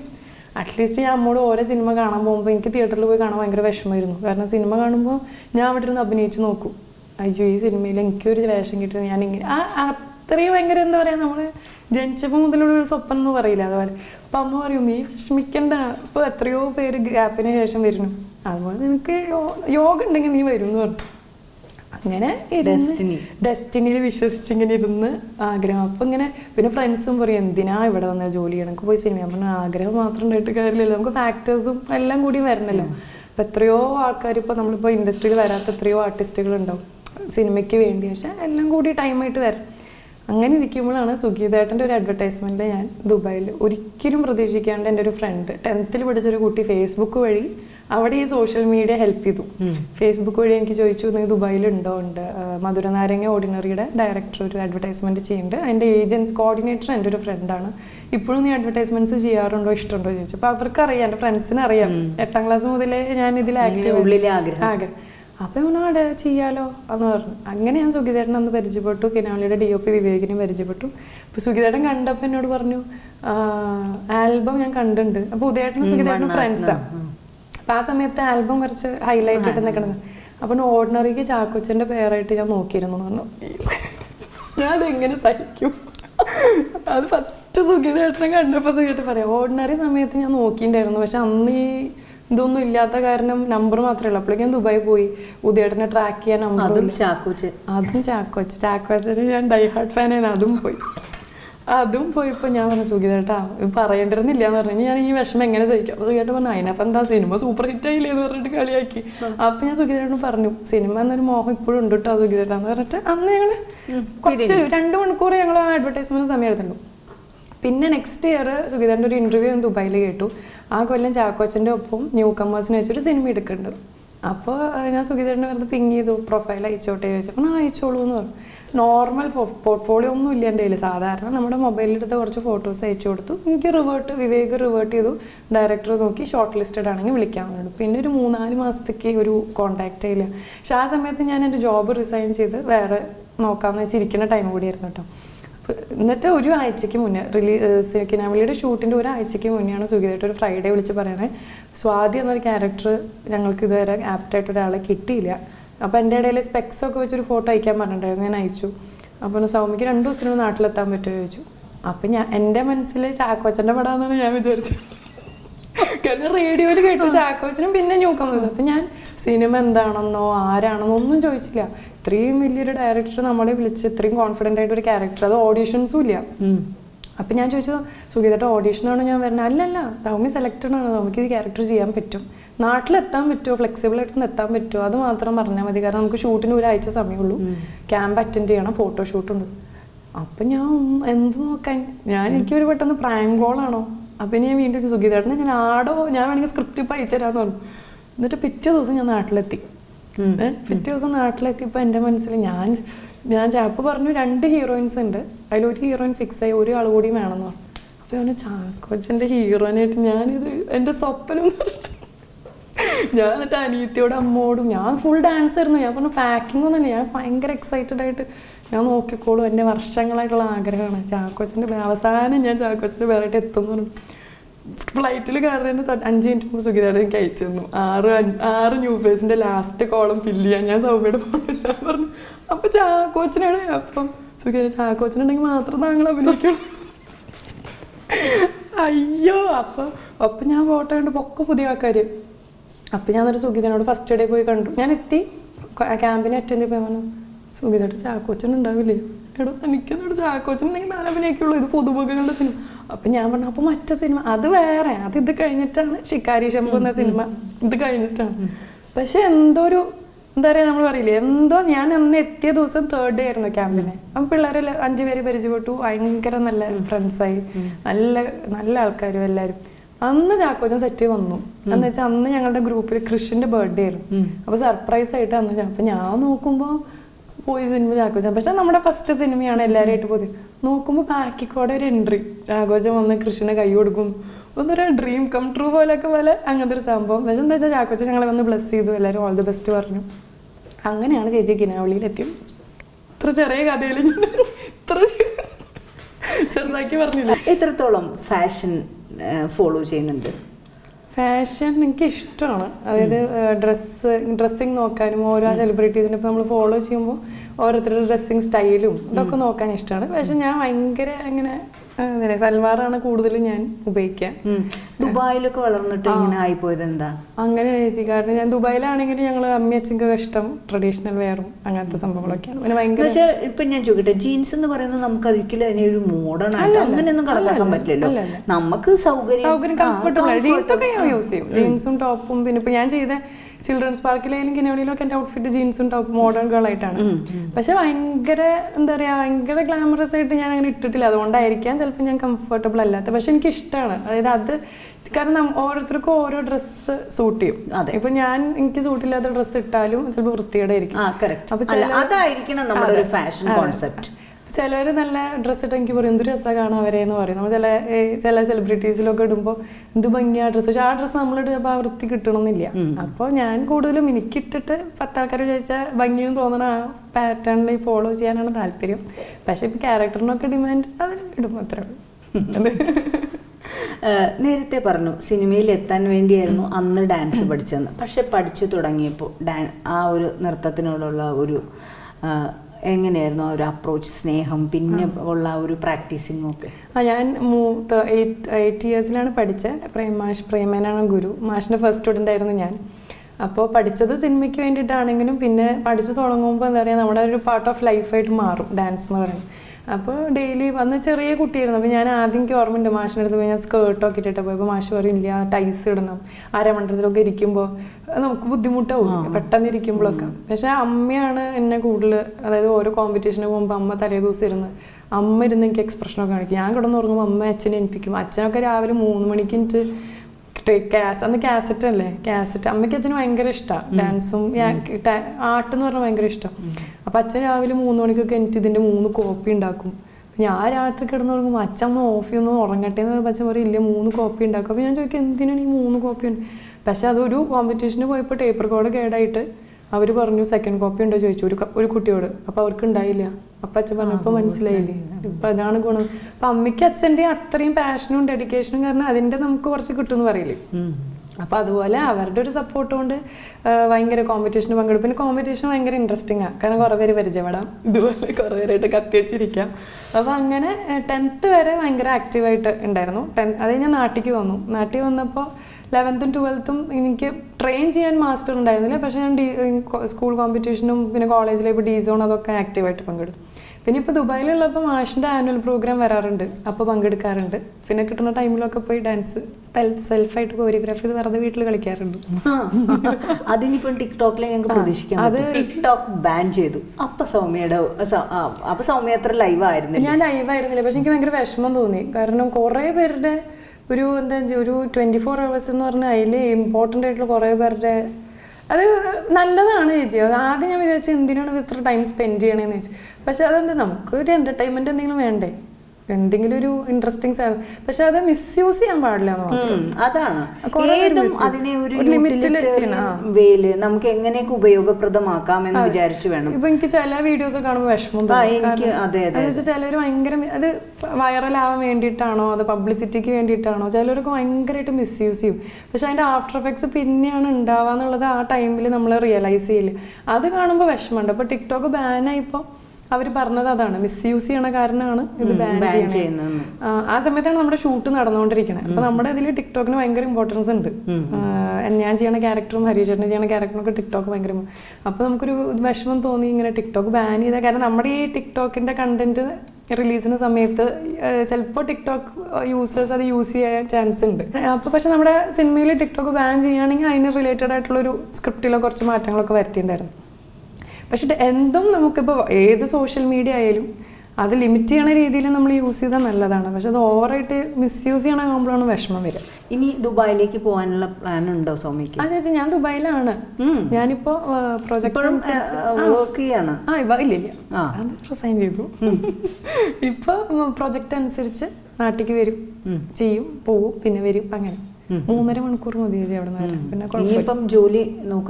അറ്റ്ലീസ്റ്റ് ഞാൻ അമ്മോട് ഓരോ സിനിമ കാണാൻ പോകുമ്പോൾ എനിക്ക് തിയേറ്ററിൽ പോയി കാണാൻ ഭയങ്കര വിഷമമായിരുന്നു. കാരണം സിനിമ കാണുമ്പോൾ ഞാൻ അവിടെ ഇരുന്ന് അഭിനയിച്ച് നോക്കും. അയ്യോ ഈ സിനിമയിൽ എനിക്കൊരു വേഷം കിട്ടുന്നത് ഞാൻ ഇങ്ങനെ ആ അത്രയും ഭയങ്കര എന്താ പറയുക നമ്മൾ ജനിച്ചപ്പോൾ മുതലുള്ള ഒരു സ്വപ്നം എന്ന് പറയില്ല. അതുപോലെ അപ്പം അമ്മ പറയും നീ വിഷമിക്കണ്ട. ഇപ്പോൾ എത്രയോ പേര് ഗ്യാപ്പിന് ശേഷം വരുന്നു. അതുപോലെ നിനക്ക് യോഗ ഉണ്ടെങ്കിൽ നീ വരും എന്ന് പറഞ്ഞു. അങ്ങനെ Destiny. ഡെസ്റ്റിനിയിൽ വിശ്വസിച്ച് ഇങ്ങനെ ഇരുന്ന് ആഗ്രഹം. അപ്പൊ ഇങ്ങനെ പിന്നെ ഫ്രണ്ട്സും പറയും എന്തിനാ ഇവിടെ വന്ന ജോലി ചെയ്യണം? പോയി സിനിമ പറഞ്ഞു ആഗ്രഹം മാത്രം ഉണ്ടായിട്ട് കാര്യമില്ലല്ലോ. നമുക്ക് ഫാക്ടേഴ്സും എല്ലാം കൂടി വരണല്ലോ. അപ്പൊ എത്രയോ ആൾക്കാർ ഇപ്പൊ നമ്മളിപ്പോ ഇൻഡസ്ട്രിയിൽ വരാത്ത എത്രയോ ആർട്ടിസ്റ്റുകൾ ഉണ്ടാവും സിനിമയ്ക്ക് വേണ്ടി. പക്ഷെ എല്ലാം കൂടി ടൈമായിട്ട് വരും അങ്ങനെ ഇരിക്കുമ്പോഴാണ് സുഗീതേട്ടന്റെ ഒരു അഡ്വർടൈസ്മെന്റ് ഞാൻ ദുബായിൽ ഒരിക്കലും പ്രതീക്ഷിക്കാണ്ട് എന്റെ ഒരു ഫ്രണ്ട് ടെൻത്തിൽ പഠിച്ചൊരു കുട്ടി ഫേസ്ബുക്ക് വഴി അവിടെ ഈ സോഷ്യൽ മീഡിയ ഹെൽപ്പ് ചെയ്തു. ഫേസ്ബുക്ക് വഴി എനിക്ക് ചോദിച്ചു നീ ദുബായിൽ ഉണ്ടോ. ഉണ്ട് മധുരനാരങ്ങ മധുര നാരങ്ങ ഓർഡിനറിയുടെ ഡയറക്ടർ ഒരു അഡ്വർടൈസ്മെന്റ് ചെയ്യുന്നുണ്ട്. അതിന്റെ ഏജൻസ് കോർഡിനേറ്റർ എന്റെ ഒരു ഫ്രണ്ടാണ് ഇപ്പോഴും നീ അഡ്വർടൈസ്മെന്റ്സ് ചെയ്യാറുണ്ടോ ഇഷ്ടമുണ്ടോ ചോദിച്ചു. അപ്പോൾ അവർക്കറിയാം എന്റെ ഫ്രണ്ട്സിന് അറിയാം. എട്ടാം ക്ലാസ് മുതലേ ഞാൻ ഇതിൽ ആക്ടീവ് ആഗ്രഹം. അപ്പം ഇവനോട് അവിടെ ചെയ്യാലോ എന്ന് പറഞ്ഞു. അങ്ങനെ ഞാൻ സുഗിതേട്ടൻ അന്ന് പരിചയപ്പെട്ടു. കിനാളിയുടെ ഡി ഒ പി വിവേകിനെ പരിചയപ്പെട്ടു. അപ്പോൾ സുഗിതേട്ടൻ കണ്ടപ്പോൾ എന്നോട് പറഞ്ഞു ആൽബം ഞാൻ കണ്ടിട്ടുണ്ട്. അപ്പോൾ ഉദയേട്ടനും സുഗിതേട്ടനും ഫ്രണ്ട്സാണ് അപ്പൊ ആ സമയത്ത് ആൽബം കുറച്ച് ഹൈലൈറ്റ് ആയിട്ട് നിൽക്കണത് അപ്പം ഓർഡിനറിക്ക് ചാക്കോച്ചന്റെ പേരായിട്ട് ഞാൻ നോക്കിയിരുന്നു എന്ന് പറഞ്ഞു. ഞാൻ അതെങ്ങനെ സഹിക്കും? അത് ഫസ്റ്റ് സുഖിതേട്ടനെ കണ്ടപ്പോൾ സുഖിതേട്ടൻ പറയാം ഓർഡിനറി സമയത്ത് ഞാൻ നോക്കിയിട്ടുണ്ടായിരുന്നു. പക്ഷെ അന്ന് ഈ ഇതൊന്നും ഇല്ലാത്ത കാരണം നമ്പർ മാത്രമേ ഉള്ളൂ. ഞാൻ ദുബായി പോയി. ഉദയേട്ടനെ ട്രാക്ക് ചെയ്യാൻ നമ്പർ അതും ചാക്കോച്ച് അതും ചാക്കോച്ച് ചാക്കോച്ചന് ഞാൻ ഡൈ ഹാർട്ട് ഫാനാണ് അതും പോയി. അതും പോയപ്പോൾ ഞാൻ പറഞ്ഞു സുഖിതേട്ടാ ഇത് പറയേണ്ടിരുന്നില്ല എന്ന് പറഞ്ഞു. ഞാൻ ഈ വിഷമം എങ്ങനെ സഹിക്കാം? അപ്പോൾ സുഖിയേട്ട പറഞ്ഞു അതിനപ്പം എന്താ സിനിമ സൂപ്പർ ഹിറ്റ് ആയില്ലേ എന്ന് പറഞ്ഞിട്ട് കളിയാക്കി. അപ്പം ഞാൻ സുഖിതേട്ടൻ പറഞ്ഞു സിനിമ എന്നൊരു മോഹം ഇപ്പോഴും ഉണ്ട് കേട്ടോ സുഖിതേട്ടാന്ന് പറഞ്ഞിട്ട് അന്ന് ഞങ്ങൾ കുറച്ച് രണ്ട് മണിക്കൂർ ഞങ്ങൾ അഡ്വർടൈസ്മെന്റ് സമയം എടുത്തുള്ളൂ പിന്നെ നെക്സ്റ്റ് ഇയർ സുഗീതന്റെ ഒരു ഇന്റർവ്യൂ ഞാൻ ദുബായിൽ കേട്ടു. ആ കൊല്ലം ചാക്കോച്ചന്റെ ഒപ്പം ന്യൂ കമേഴ്സിനെ വെച്ചൊരു സിനിമ എടുക്കുന്നുണ്ട് അപ്പോൾ ഞാൻ സുഗീതേട്ടനെ വെറുതെ പിങ് ചെയ്തു. പ്രൊഫൈൽ അയച്ചോട്ടെ ചോദിച്ചപ്പോൾ ആ അയച്ചോളൂ എന്ന് പറഞ്ഞു. നോർമൽ പോർട്ട്ഫോളിയോ ഒന്നും ഇല്ല എന്റെ കയ്യിൽ സാധാരണ നമ്മുടെ മൊബൈലിൽ കുറച്ച് ഫോട്ടോസ് അയച്ചു കൊടുത്തു. എനിക്ക് റിവേർട്ട് വിവേക് റിവേർട്ട് ചെയ്തു. ഡയറക്ടർ നോക്കി ഷോർട്ട് ലിസ്റ്റഡ് ആണെങ്കിൽ വിളിക്കാൻ പറഞ്ഞു. പിന്നെ ഒരു മൂന്നാൽ മാസത്തേക്ക് ഒരു കോൺടാക്റ്റ് ആയില്ല. പക്ഷെ ആ സമയത്ത് ഞാൻ എന്റെ ജോബ് റിസൈൻ ചെയ്ത് വേറെ നോക്കാമെന്ന് വെച്ചിരിക്കുന്ന ടൈം കൂടിയായിരുന്നു കേട്ടോ. എന്നിട്ട് ഒരു ആഴ്ചയ്ക്ക് മുന്നേ റിലീസ് കിനാവലിയുടെ ഷൂട്ടിന്റെ ഒരാഴ്ചക്ക് മുന്നെയാണ് സുഖിതായിട്ട് ഒരു ഫ്രൈഡേ വിളിച്ച് പറയണേ സ്വാതി എന്നൊരു ക്യാരക്ടർ ഞങ്ങൾക്ക് ഇതുവരെ ആപ്റ്റായിട്ട് ഒരാളെ കിട്ടിയില്ല. അപ്പോൾ എന്റെ ഇടയിൽ സ്പെക്സൊക്കെ വെച്ചൊരു ഫോട്ടോ അയക്കാൻ പറഞ്ഞിട്ടുണ്ടായിരുന്നു. ഞാൻ അയച്ചു. അപ്പോൾ സൗമിക്ക് രണ്ട് ദിവസത്തിന് നാട്ടിലെത്താൻ പറ്റുമോ ചോദിച്ചു. അപ്പം ഞാൻ എന്റെ മനസ്സിൽ ചാക്കോച്ചന്റെ പടാന്നാണ് ഞാൻ വിചാരിച്ചത്. കാരണം റേഡിയോയിൽ കേട്ടു ചാക്കോച്ചനും പിന്നെ ന്യൂ കമേഴ്സ് അപ്പം ഞാൻ സിനിമ എന്താണെന്നോ ആരാണെന്നോ ഒന്നും ചോദിച്ചില്ല. ഇത്രയും വലിയൊരു ഡയറക്ടർ നമ്മളെ വിളിച്ച് ഇത്രയും കോൺഫിഡന്റ് ആയിട്ട് ഒരു ക്യാരക്ടർ അത് ഓഡീഷൻസും ഇല്ല. അപ്പം ഞാൻ ചോദിച്ചു സുഗീതയുടെ ഓഡീഷനാണ് ഞാൻ വരുന്നത് അല്ലല്ല സൗമി സെലക്റ്റഡ് ആണ്. നമുക്ക് ഇത് ക്യാരക്ടർ ചെയ്യാൻ പറ്റും. നാട്ടിലെത്താൻ പറ്റുമോ? ഫ്ലെക്സിബിൾ ആയിട്ട് എത്താൻ പറ്റുമോ? അത് മാത്രം പറഞ്ഞാൽ മതി. കാരണം നമുക്ക് ഷൂട്ടിന് ഒരാഴ്ച സമയമുള്ളൂ. ക്യാമ്പ് അറ്റൻഡ് ചെയ്യണം ഫോട്ടോ ഫോട്ടോഷൂട്ടുണ്ട് അപ്പം ഞാൻ എന്ത് നോക്കാൻ? ഞാൻ എനിക്കൊരു പെട്ടെന്ന് പ്രാങ്ക് കോളാണോ അപ്പം ഞാൻ വീണ്ടും സുഗീതേട്ടനെ ഞാൻ ആടോ ഞാൻ വേണമെങ്കിൽ സ്ക്രിപ്റ്റ് ഇപ്പം അയച്ചു തരാമെന്ന് പറഞ്ഞു. എന്നിട്ട് പിറ്റേ ദിവസം ഞാൻ നാട്ടിലെത്തി. പിറ്റേ ദിവസം നാട്ടിലെത്തിയപ്പോൾ എന്റെ മനസ്സിൽ ഞാൻ ഞാൻ ചാപ്പ് പറഞ്ഞു രണ്ട് ഹീറോയിൻസ് ഉണ്ട്. അതിലൊരു ഹീറോയിൻ ഫിക്സ് ആയി ഒരു ആൾ കൂടി വേണമെന്ന് പറഞ്ഞു. അപ്പോൾ ഞാൻ ചാക്കോച്ചന്റെ ഹീറോയിനായിട്ട് ഞാനിത് എന്റെ സ്വപ്നം ഞാൻ എന്നിട്ട് അനിയത്തിയോടും അമ്മോടും ഞാൻ ഫുൾ ഡാൻസ് ആയിരുന്നു. ഞാൻ പറഞ്ഞു പാക്കിംഗ് ഒന്നും ഞാൻ ഭയങ്കര എക്സൈറ്റഡ് ആയിട്ട് ഞാൻ നോക്കിക്കോളും. എന്റെ വർഷങ്ങളായിട്ടുള്ള ആഗ്രഹമാണ്. ചാക്കോച്ചന്റെ അവസാനം ഞാൻ ചാക്കോച്ചന്റെ പേരായിട്ട് എത്തും എന്ന് പറഞ്ഞു. ഫ്ലൈറ്റിൽ കയറി തന്നെ അഞ്ച് മിനിറ്റ് മുമ്പ് സുഖിതയുടെ എനിക്ക് അയച്ചു തന്നു. ആറ് ആറ് ന്യൂ ഫേസിന്റെ ലാസ്റ്റ് കോളം ഫില്ല് ചെയ്യാൻ ഞാൻ സൗമ്യയുടെ ഞാൻ പറഞ്ഞു അപ്പം ചാക്കോച്ചനാണ് അപ്പം സുഖിത ചാക്കോച്ചനുണ്ടെങ്കിൽ മാത്രം താങ്കൾ അഭിനയിക്കുള്ളൂ അയ്യോ അപ്പം അപ്പം ഞാൻ ഫോട്ടോ കണ്ടപ്പോൾ ഒക്കെ പുതിയ ആൾക്കാർ അപ്പം ഞാൻ ഒരു സുഗീതനോട് ഫസ്റ്റ് ഡേ പോയി കണ്ടു. ഞാൻ എത്തി. ക്യാമ്പിന് അറ്റൻഡ് ചെയ്തപ്പോൾ പറഞ്ഞു സുഗീതയുടെ ചാക്കോച്ചൻ ഉണ്ടാവില്ലേ എടോ എനിക്കൊന്നും ചാക്കോച്ചൻ ഉണ്ടെങ്കിൽ നാലഭിനയൊക്കെയുള്ളൂ ഇത് പൊതുമുഖങ്ങളുടെ സിനിമ അപ്പം ഞാൻ പറഞ്ഞു അപ്പോൾ മറ്റേ സിനിമ അത് വേറെ അത് ഇത് കഴിഞ്ഞിട്ടാണ് ഷിക്കാരി ശംഭു എന്ന സിനിമ. ഇത് കഴിഞ്ഞിട്ടാണ്. പക്ഷെ എന്തോ ഒരു എന്താ പറയുക നമ്മൾ പറയില്ലേ എന്തോ ഞാൻ അന്ന് എത്തിയ ദിവസം തേർഡ് ഡേ ആയിരുന്നു ക്യാമ്പിന്. അപ്പം പിള്ളേരെ അഞ്ചു പേര് പരിചയപ്പെട്ടു. ഭയങ്കര നല്ല ഫ്രണ്ട്സായി നല്ല നല്ല ആൾക്കാരും എല്ലാരും. അന്ന് ചാക്കോച്ചൻ സെറ്റ് വന്നു. എന്ന് വെച്ചാൽ അന്ന് ഞങ്ങളുടെ ഗ്രൂപ്പിൽ കൃഷിന്റെ ബർത്ത്ഡേ ആയിരുന്നു. അപ്പൊ സർപ്രൈസ് ആയിട്ട് അന്ന് അപ്പൊ ഞാൻ നോക്കുമ്പോ പോയി സിനിമ ചാക്കോച്ചൻ പക്ഷെ നമ്മുടെ ഫസ്റ്റ് സിനിമയാണ് എല്ലാവരുമായിട്ട് പോയി നോക്കുമ്പോൾ കൂടെ ഒരു എൻട്രി ചാക്കോച്ച വന്ന് കൃഷ്ണനെ കൈ കൊടുക്കും. ഒന്നൊരു ഡ്രീം കം ട്രൂ പോലെയൊക്കെ പോലെ അങ്ങനത്തെ ഒരു സംഭവം. പക്ഷെ എന്താ വെച്ചാൽ ചാക്കോച്ച ഞങ്ങളെ വന്ന് ബ്ലസ് ചെയ്തു. എല്ലാവരും ഓൾ ദി ബെസ്റ്റ് പറഞ്ഞു. അങ്ങനെയാണ് ചേച്ചി കിനാവളിയിലെത്തിയും ഇത്ര ചെറിയ കഥയിൽ ഇത്ര ചെറുതാക്കി പറഞ്ഞില്ല? എത്രത്തോളം ഫാഷൻ ഫോളോ ചെയ്യുന്നുണ്ട്? ഫാഷൻ എനിക്ക് ഇഷ്ടമാണ്. അതായത് ഡ്രസ്സ് ഡ്രസ്സിങ് നോക്കാനും ഓരോ സെലിബ്രിറ്റീസിനെ ഇപ്പോൾ നമ്മൾ ഫോളോ ചെയ്യുമ്പോൾ ഓരോരുത്തരുടെ ഡ്രസ്സിങ് സ്റ്റൈലും ഇതൊക്കെ നോക്കാൻ ഇഷ്ടമാണ്. പക്ഷെ ഞാൻ ഭയങ്കര അങ്ങനെ അങ്ങനെ സൽവാറാണ് കൂടുതലും ഞാൻ ഉപയോഗിക്കുക. ദുബായിലൊക്കെ വളർന്നിട്ട് ഇങ്ങനെ ആയിപ്പോയത് എന്താ? അങ്ങനെ ചേച്ചി. കാരണം ഞാൻ ദുബായിലാണെങ്കിൽ ഞങ്ങൾ അമ്മി അച്ഛനൊക്കെ ഇഷ്ടം ട്രഡീഷണൽ വെയറും അങ്ങനത്തെ സംഭവങ്ങളൊക്കെയാണ്. പിന്നെ ഭയങ്കര ഇപ്പൊ ഞാൻ ചോദിക്കട്ടെ ജീൻസ് എന്ന് പറയുന്നത് നമുക്ക് ഒരിക്കലും അതിനെ ഒരു മോഡേൺ ആയിട്ട് അങ്ങനെയൊന്നും കണക്കാക്കാൻ പറ്റില്ലല്ലോ. നമുക്ക് സൗകര്യം സൗകര്യം കംഫർട്ടബിൾ ജീൻസ് ഒക്കെ ഞാൻ യൂസ് ചെയ്യും. ജീൻസും ടോപ്പും പിന്നെ ഇപ്പൊ ഞാൻ ചെയ്ത ചിൽഡ്രൻസ് പാർക്കിലായാലും ഒക്കെ എന്റെ ഔട്ട്ഫിറ്റ് ജീൻസും ടോപ്പ് മോഡേൺ ഗേൾ ആയിട്ടാണ്. പക്ഷെ ഭയങ്കര എന്താ പറയാ ഭയങ്കര ഗ്ലാമറസ് ആയിട്ട് ഞാൻ അങ്ങനെ ഇട്ടിട്ടില്ല. അതുകൊണ്ടായിരിക്കാം ചിലപ്പോൾ ഞാൻ കംഫർട്ടബിൾ അല്ലാത്ത. പക്ഷെ എനിക്ക് ഇഷ്ടമാണ് അതായത് അത് കാരണം ഓരോരുത്തർക്കും ഓരോ ഡ്രസ്സ് സൂട്ട് ചെയ്യും. അതെ. ഇപ്പൊ ഞാൻ എനിക്ക് സൂട്ടില്ലാത്ത ഡ്രസ്സ് ഇട്ടാലും ചിലപ്പോൾ വൃത്തിയുടെ ആയിരിക്കും അതായിരിക്കണം നമ്മുടെ ഒരു ഫാഷൻ. കോൺസെപ്റ്റ് ചിലർ നല്ല ഡ്രസ്സ് ഇട്ട് എനിക്ക് പറയും എന്ത് രസമാണ് കാണാൻ അവരെ എന്ന് പറയും. നമ്മൾ ചില ചില സെലിബ്രിറ്റീസിലൊക്കെ ഇടുമ്പോൾ എന്ത് ഭംഗിയാണ് ഡ്രസ്സ് പക്ഷെ ആ ഡ്രസ്സ് നമ്മൾ ഇടുമ്പോൾ ആ വൃത്തി കിട്ടണമെന്നില്ല അപ്പോൾ ഞാൻ കൂടുതലും എനിക്കിട്ടിട്ട് പത്താൾക്കാർ ചോദിച്ചാൽ ഭംഗിയും തോന്നണ ആ പാറ്റേണിൽ ഫോളോ ചെയ്യാനാണ് താല്പര്യം. പക്ഷേ ഇപ്പം ക്യാരക്ടറിനൊക്കെ ഡിമാൻഡ് അത് ഇടും അത്രേ ഉള്ളൂ. നേരത്തെ പറഞ്ഞു സിനിമയിൽ എത്താൻ വേണ്ടിയായിരുന്നു അന്ന് ഡാൻസ് പഠിച്ചതെന്ന്. പക്ഷെ പഠിച്ചു തുടങ്ങിയപ്പോൾ ഡാൻ ആ ഒരു നൃത്തത്തിനോടുള്ള ഒരു എങ്ങനെയായിരുന്നു ആ ഒരു അപ്രോച്ച് സ്നേഹം പിന്നെ ഉള്ള ഒരു പ്രാക്ടീസിങ്ങും ഒക്കെ? ആ ഞാൻ എയ്റ്റ് ഇയേഴ്സിലാണ് പഠിച്ചത് പ്രേമാഷ് പ്രേമനാണ് ഗുരു. മാഷിന്റെ ഫസ്റ്റ് സ്റ്റുഡന്റ് ആയിരുന്നു ഞാൻ. അപ്പോൾ പഠിച്ചത് സിനിമയ്ക്ക് വേണ്ടിയിട്ടാണെങ്കിലും പിന്നെ പഠിച്ചു തുടങ്ങുമ്പോൾ എന്താ പറയുക നമ്മുടെ ഒരു പാർട്ട് ഓഫ് ലൈഫായിട്ട് മാറും ഡാൻസ് എന്ന് പറയുന്നത്. അപ്പോൾ ഡെയിലി വന്ന് ചെറിയ കുട്ടിയായിരുന്നു. അപ്പോൾ ഞാൻ ആദ്യം എനിക്ക് ഓർമ്മയുണ്ട് മാഷിന്റെ അടുത്ത് പോയി ഞാൻ സ്കേർട്ടൊക്കെ ഇട്ടിട്ട് പോയപ്പോൾ മാഷ് പറയും ഇല്ല ടൈസ് ഇടണം. അരമണ്ഡലത്തിലൊക്കെ ഇരിക്കുമ്പോൾ നമുക്ക് ബുദ്ധിമുട്ടാവും. പെട്ടെന്ന് ഇരിക്കുമ്പോഴൊക്കെ. പക്ഷേ അമ്മയാണ് എന്നെ കൂടുതൽ അതായത് ഓരോ കോമ്പറ്റീഷന് പോകുമ്പോൾ അമ്മ തലേ ദിവസം ഇരുന്ന് അമ്മ ഇരുന്ന് എനിക്ക് എക്സ്പ്രഷനൊക്കെ കാണിക്കും. ഞാൻ കിടന്ന് ഉറങ്ങുമ്പോൾ അമ്മ അച്ഛനെ എനിപ്പിക്കും അച്ഛനൊക്കെ രാവിലെ മൂന്ന് മണിക്ക് എനിക്ക് അന്ന് കാസറ്റ് അല്ലേ? കാസറ്റ് അമ്മയ്ക്ക് അച്ഛന് ഭയങ്കര ഇഷ്ടമാണ് ഡാൻസും ആർട്ട് എന്ന് പറഞ്ഞാൽ ഭയങ്കര ഇഷ്ടം. അപ്പം അച്ഛൻ രാവിലെ മൂന്ന് മണിക്കൊക്കെ എനിക്ക് ഇതിന്റെ മൂന്ന് കോപ്പി ഉണ്ടാക്കും. അപ്പൊ ഞാൻ രാത്രി കിടന്ന് തുടങ്ങുമ്പോൾ അച്ഛൻ ഒന്ന് ഓഫ് ഒന്ന് ഉറങ്ങട്ടെ എന്ന് പറയുമ്പോൾ അച്ഛൻ പറയും ഇല്ല മൂന്ന് കോപ്പി ഉണ്ടാക്കും. അപ്പോൾ ഞാൻ ചോദിക്കും എന്തിനാണ് ഈ മൂന്ന് കോപ്പി? ഉണ്ട് പക്ഷെ അതൊരു കോമ്പറ്റീഷന് പോയപ്പോൾ ടേപ്പർ കോഡ് കേടായിട്ട് അവർ പറഞ്ഞു സെക്കൻഡ് കോപ്പി ഉണ്ടോ? ചോദിച്ചു. ഒരു ഒരു കുട്ടിയോട്. അപ്പോൾ അവർക്ക് ഉണ്ടായില്ല അപ്പം അച്ഛൻ പറഞ്ഞു ഇപ്പം മനസ്സിലായില്ലേ? ഇപ്പം അതാണ് ഗുണം. അപ്പം അമ്മയ്ക്ക് അച്ഛന്റെ അത്രയും പാഷനും ഡെഡിക്കേഷനും കാരണം അതിന്റെ നമുക്ക് കുറച്ച് കിട്ടുമെന്ന് പറയില്ലേ? അപ്പോൾ അതുപോലെ അവരുടെ ഒരു സപ്പോർട്ട് കൊണ്ട് ഭയങ്കര കോമ്പറ്റീഷന് പങ്കെടുക്കും. പിന്നെ കോമ്പറ്റീഷൻ ഭയങ്കര ഇൻട്രസ്റ്റിംഗ് ആണ് കാരണം കുറേ പേര് പരിചയപ്പെടാം. ഇതുപോലെ കുറേ പേരായിട്ട് കത്തി വെച്ചിരിക്കാം. അപ്പോൾ അങ്ങനെ ടെൻത്ത് വരെ ഭയങ്കര ആക്റ്റീവായിട്ട് ഉണ്ടായിരുന്നു. ടെൻ അത് ഞാൻ നാട്ടിലേക്ക് വന്നു. നാട്ടിൽ വന്നപ്പോൾ ലെവൻത്തും ട്വൽത്തും എനിക്ക് ട്രെയിൻ ചെയ്യാൻ മാസ്റ്റർ ഉണ്ടായിരുന്നില്ല. പക്ഷേ ഞാൻ ഡി സ്കൂൾ കോമ്പറ്റീഷനും പിന്നെ കോളേജിലെ ഇപ്പോൾ ഡി സോൺ അതൊക്കെ ആക്റ്റീവായിട്ട് പങ്കെടുക്കും പിന്നെ ഇപ്പോൾ ദുബായിലുള്ളപ്പോൾ മാഷിന്റെ ആനുവൽ പ്രോഗ്രാം വരാറുണ്ട്. അപ്പോൾ പങ്കെടുക്കാറുണ്ട്. പിന്നെ കിട്ടുന്ന ടൈമിലൊക്കെ പോയി ഡാൻസ് സെൽഫായിട്ട് കോറിയോഗ്രാഫി ചെയ്ത് വെറുതെ വീട്ടിൽ കളിക്കാറുണ്ട്. അതിനിപ്പം ടിക്ടോക്കിൽ ഞങ്ങൾക്ക് പ്രതീക്ഷിക്കാം അത് ടിക്ടോക്ക് ബാൻ ചെയ്തു. അപ്പൊ സൗമ്യയുടെ അപ്പൊ സൗമ്യ അത്ര ലൈവ് ആയിരുന്നില്ല. ഞാൻ ലൈവ് ആയിരുന്നില്ല. പക്ഷെ എനിക്ക് ഭയങ്കര വിഷമം തോന്നി. കാരണം കുറേ പേരുടെ ഒരു എന്താ ഒരു ട്വന്റി ഫോർ അവേഴ്സ് എന്ന് പറഞ്ഞാൽ അതിൽ ഇമ്പോർട്ടന്റ് ആയിട്ടുള്ള കുറേ പേരുടെ അത് നല്ലതാണ് ചേച്ചി. അത് ആദ്യം ഞാൻ വിചാരിച്ചു എന്തിനാണ് ഇത് ഇത്ര ടൈം സ്പെൻഡ് ചെയ്യണമെന്ന് ചോദിച്ചു പക്ഷെ അതെന്താ നമുക്ക് ഒരു എന്റർടൈൻമെന്റ് എന്തെങ്കിലും വേണ്ടേ? എന്തെങ്കിലും ഒരു ഇൻട്രസ്റ്റിംഗ് പക്ഷെ അത് മിസ്യൂസ് ചെയ്യാൻ പാടില്ല അതാണ്. ഏതും അതിനെ ഒരു വേൽ നമുക്ക് എങ്ങനെയൊക്കെ ഉപയോഗപ്രദമാക്കാം എന്ന് വിചാരിച്ചു വേണം. ഇപ്പൊ എനിക്ക് ചില വീഡിയോസ് കാണുമ്പോൾ വിഷമം എനിക്ക് അതെ, അതെ, ചിലർ ഭയങ്കര അത് വൈറൽ ആവാൻ വേണ്ടിയിട്ടാണോ അത് പബ്ലിസിറ്റിക്ക് വേണ്ടിയിട്ടാണോ ചിലർക്ക് ഭയങ്കരമായിട്ട് മിസ്യൂസ് ചെയ്യും. പക്ഷെ അതിന്റെ ആഫ്റ്റർ എഫക്ട്സ് പിന്നെയാണ് ഉണ്ടാവാന്നുള്ളത് ആ ടൈമിൽ നമ്മൾ റിയലൈസ് ചെയ്യില്ല അത് കാണുമ്പോൾ വിഷമമുണ്ട്. അപ്പൊ ടിക്ടോക്ക് ബാനായിപ്പോൾ അവർ പറഞ്ഞത് അതാണ്. മിസ്യൂസ് ചെയ്യണ കാരണമാണ് ഇത് ബാൻ ചെയ്യുന്നത് ആ, സമയത്താണ് നമ്മുടെ ഷൂട്ട് നടന്നുകൊണ്ടിരിക്കുന്നത് അപ്പൊ നമ്മുടെ ഇതിൽ ടിക്ടോക്കിന് ഭയങ്കര ഇമ്പോർട്ടൻസ് ഉണ്ട്. ഞാൻ ചെയ്യണ ക്യാരക്ടറും ഹരിചേട്ടൻ ചെയ്യണ ക്യാരക്ടറും ഒക്കെ ടിക്ടോക്ക് ഭയങ്കര അപ്പൊ നമുക്കൊരു വിഷമം തോന്നി ഇങ്ങനെ ടിക്ടോക്ക് ബാൻ ചെയ്ത കാരണം നമ്മുടെ ഈ ടിക്ടോക്കിന്റെ കണ്ടന്റ് റിലീസിന് സമയത്ത് ചിലപ്പോൾ ടിക്ടോക്ക് യൂസേഴ്സ് അത് യൂസ് ചെയ്യാൻ ചാൻസ് ഉണ്ട്. അപ്പോൾ പക്ഷെ നമ്മുടെ സിനിമയിൽ ടിക്ടോക്ക് ബാൻ ചെയ്യുകയാണെങ്കിൽ അതിന് റിലേറ്റഡ് ആയിട്ടുള്ള ഒരു സ്ക്രിപ്റ്റിലോ കുറച്ച് മാറ്റങ്ങളൊക്കെ വരുത്തിയിട്ടുണ്ടായിരുന്നു. പക്ഷെ എന്തും നമുക്കിപ്പോൾ ഏത് സോഷ്യൽ മീഡിയ ആയാലും അത് ലിമിറ്റ് ചെയ്യണ രീതിയിൽ നമ്മൾ യൂസ് ചെയ്താൽ നല്ലതാണ്. പക്ഷെ അത് ഓവറായിട്ട് മിസ്യൂസ് ചെയ്യണമാകുമ്പോഴാണ് വിഷമം വരിക. ഇനി ദുബായിലേക്ക് പോകാനുള്ള പ്ലാൻ ഉണ്ടോ സോമിക്ക് അതെ ചേച്ചി ഞാൻ ദുബായിലാണ്. ഞാനിപ്പോ പ്രൊജക്ട് വർക്ക് ചെയ്യാണ്. ആ ഇല്ല ഇല്ല. റിസൈൻ ചെയ്തു. ഇപ്പൊ പ്രൊജക്ട് അനുസരിച്ച് നാട്ടിലേക്ക് വരും. ചെയ്യും പോവും പിന്നെ വരും അങ്ങനെ. മൂന്നര മണിക്കൂർ മതി അവിടെ നിന്ന് പിന്നെ ജോലി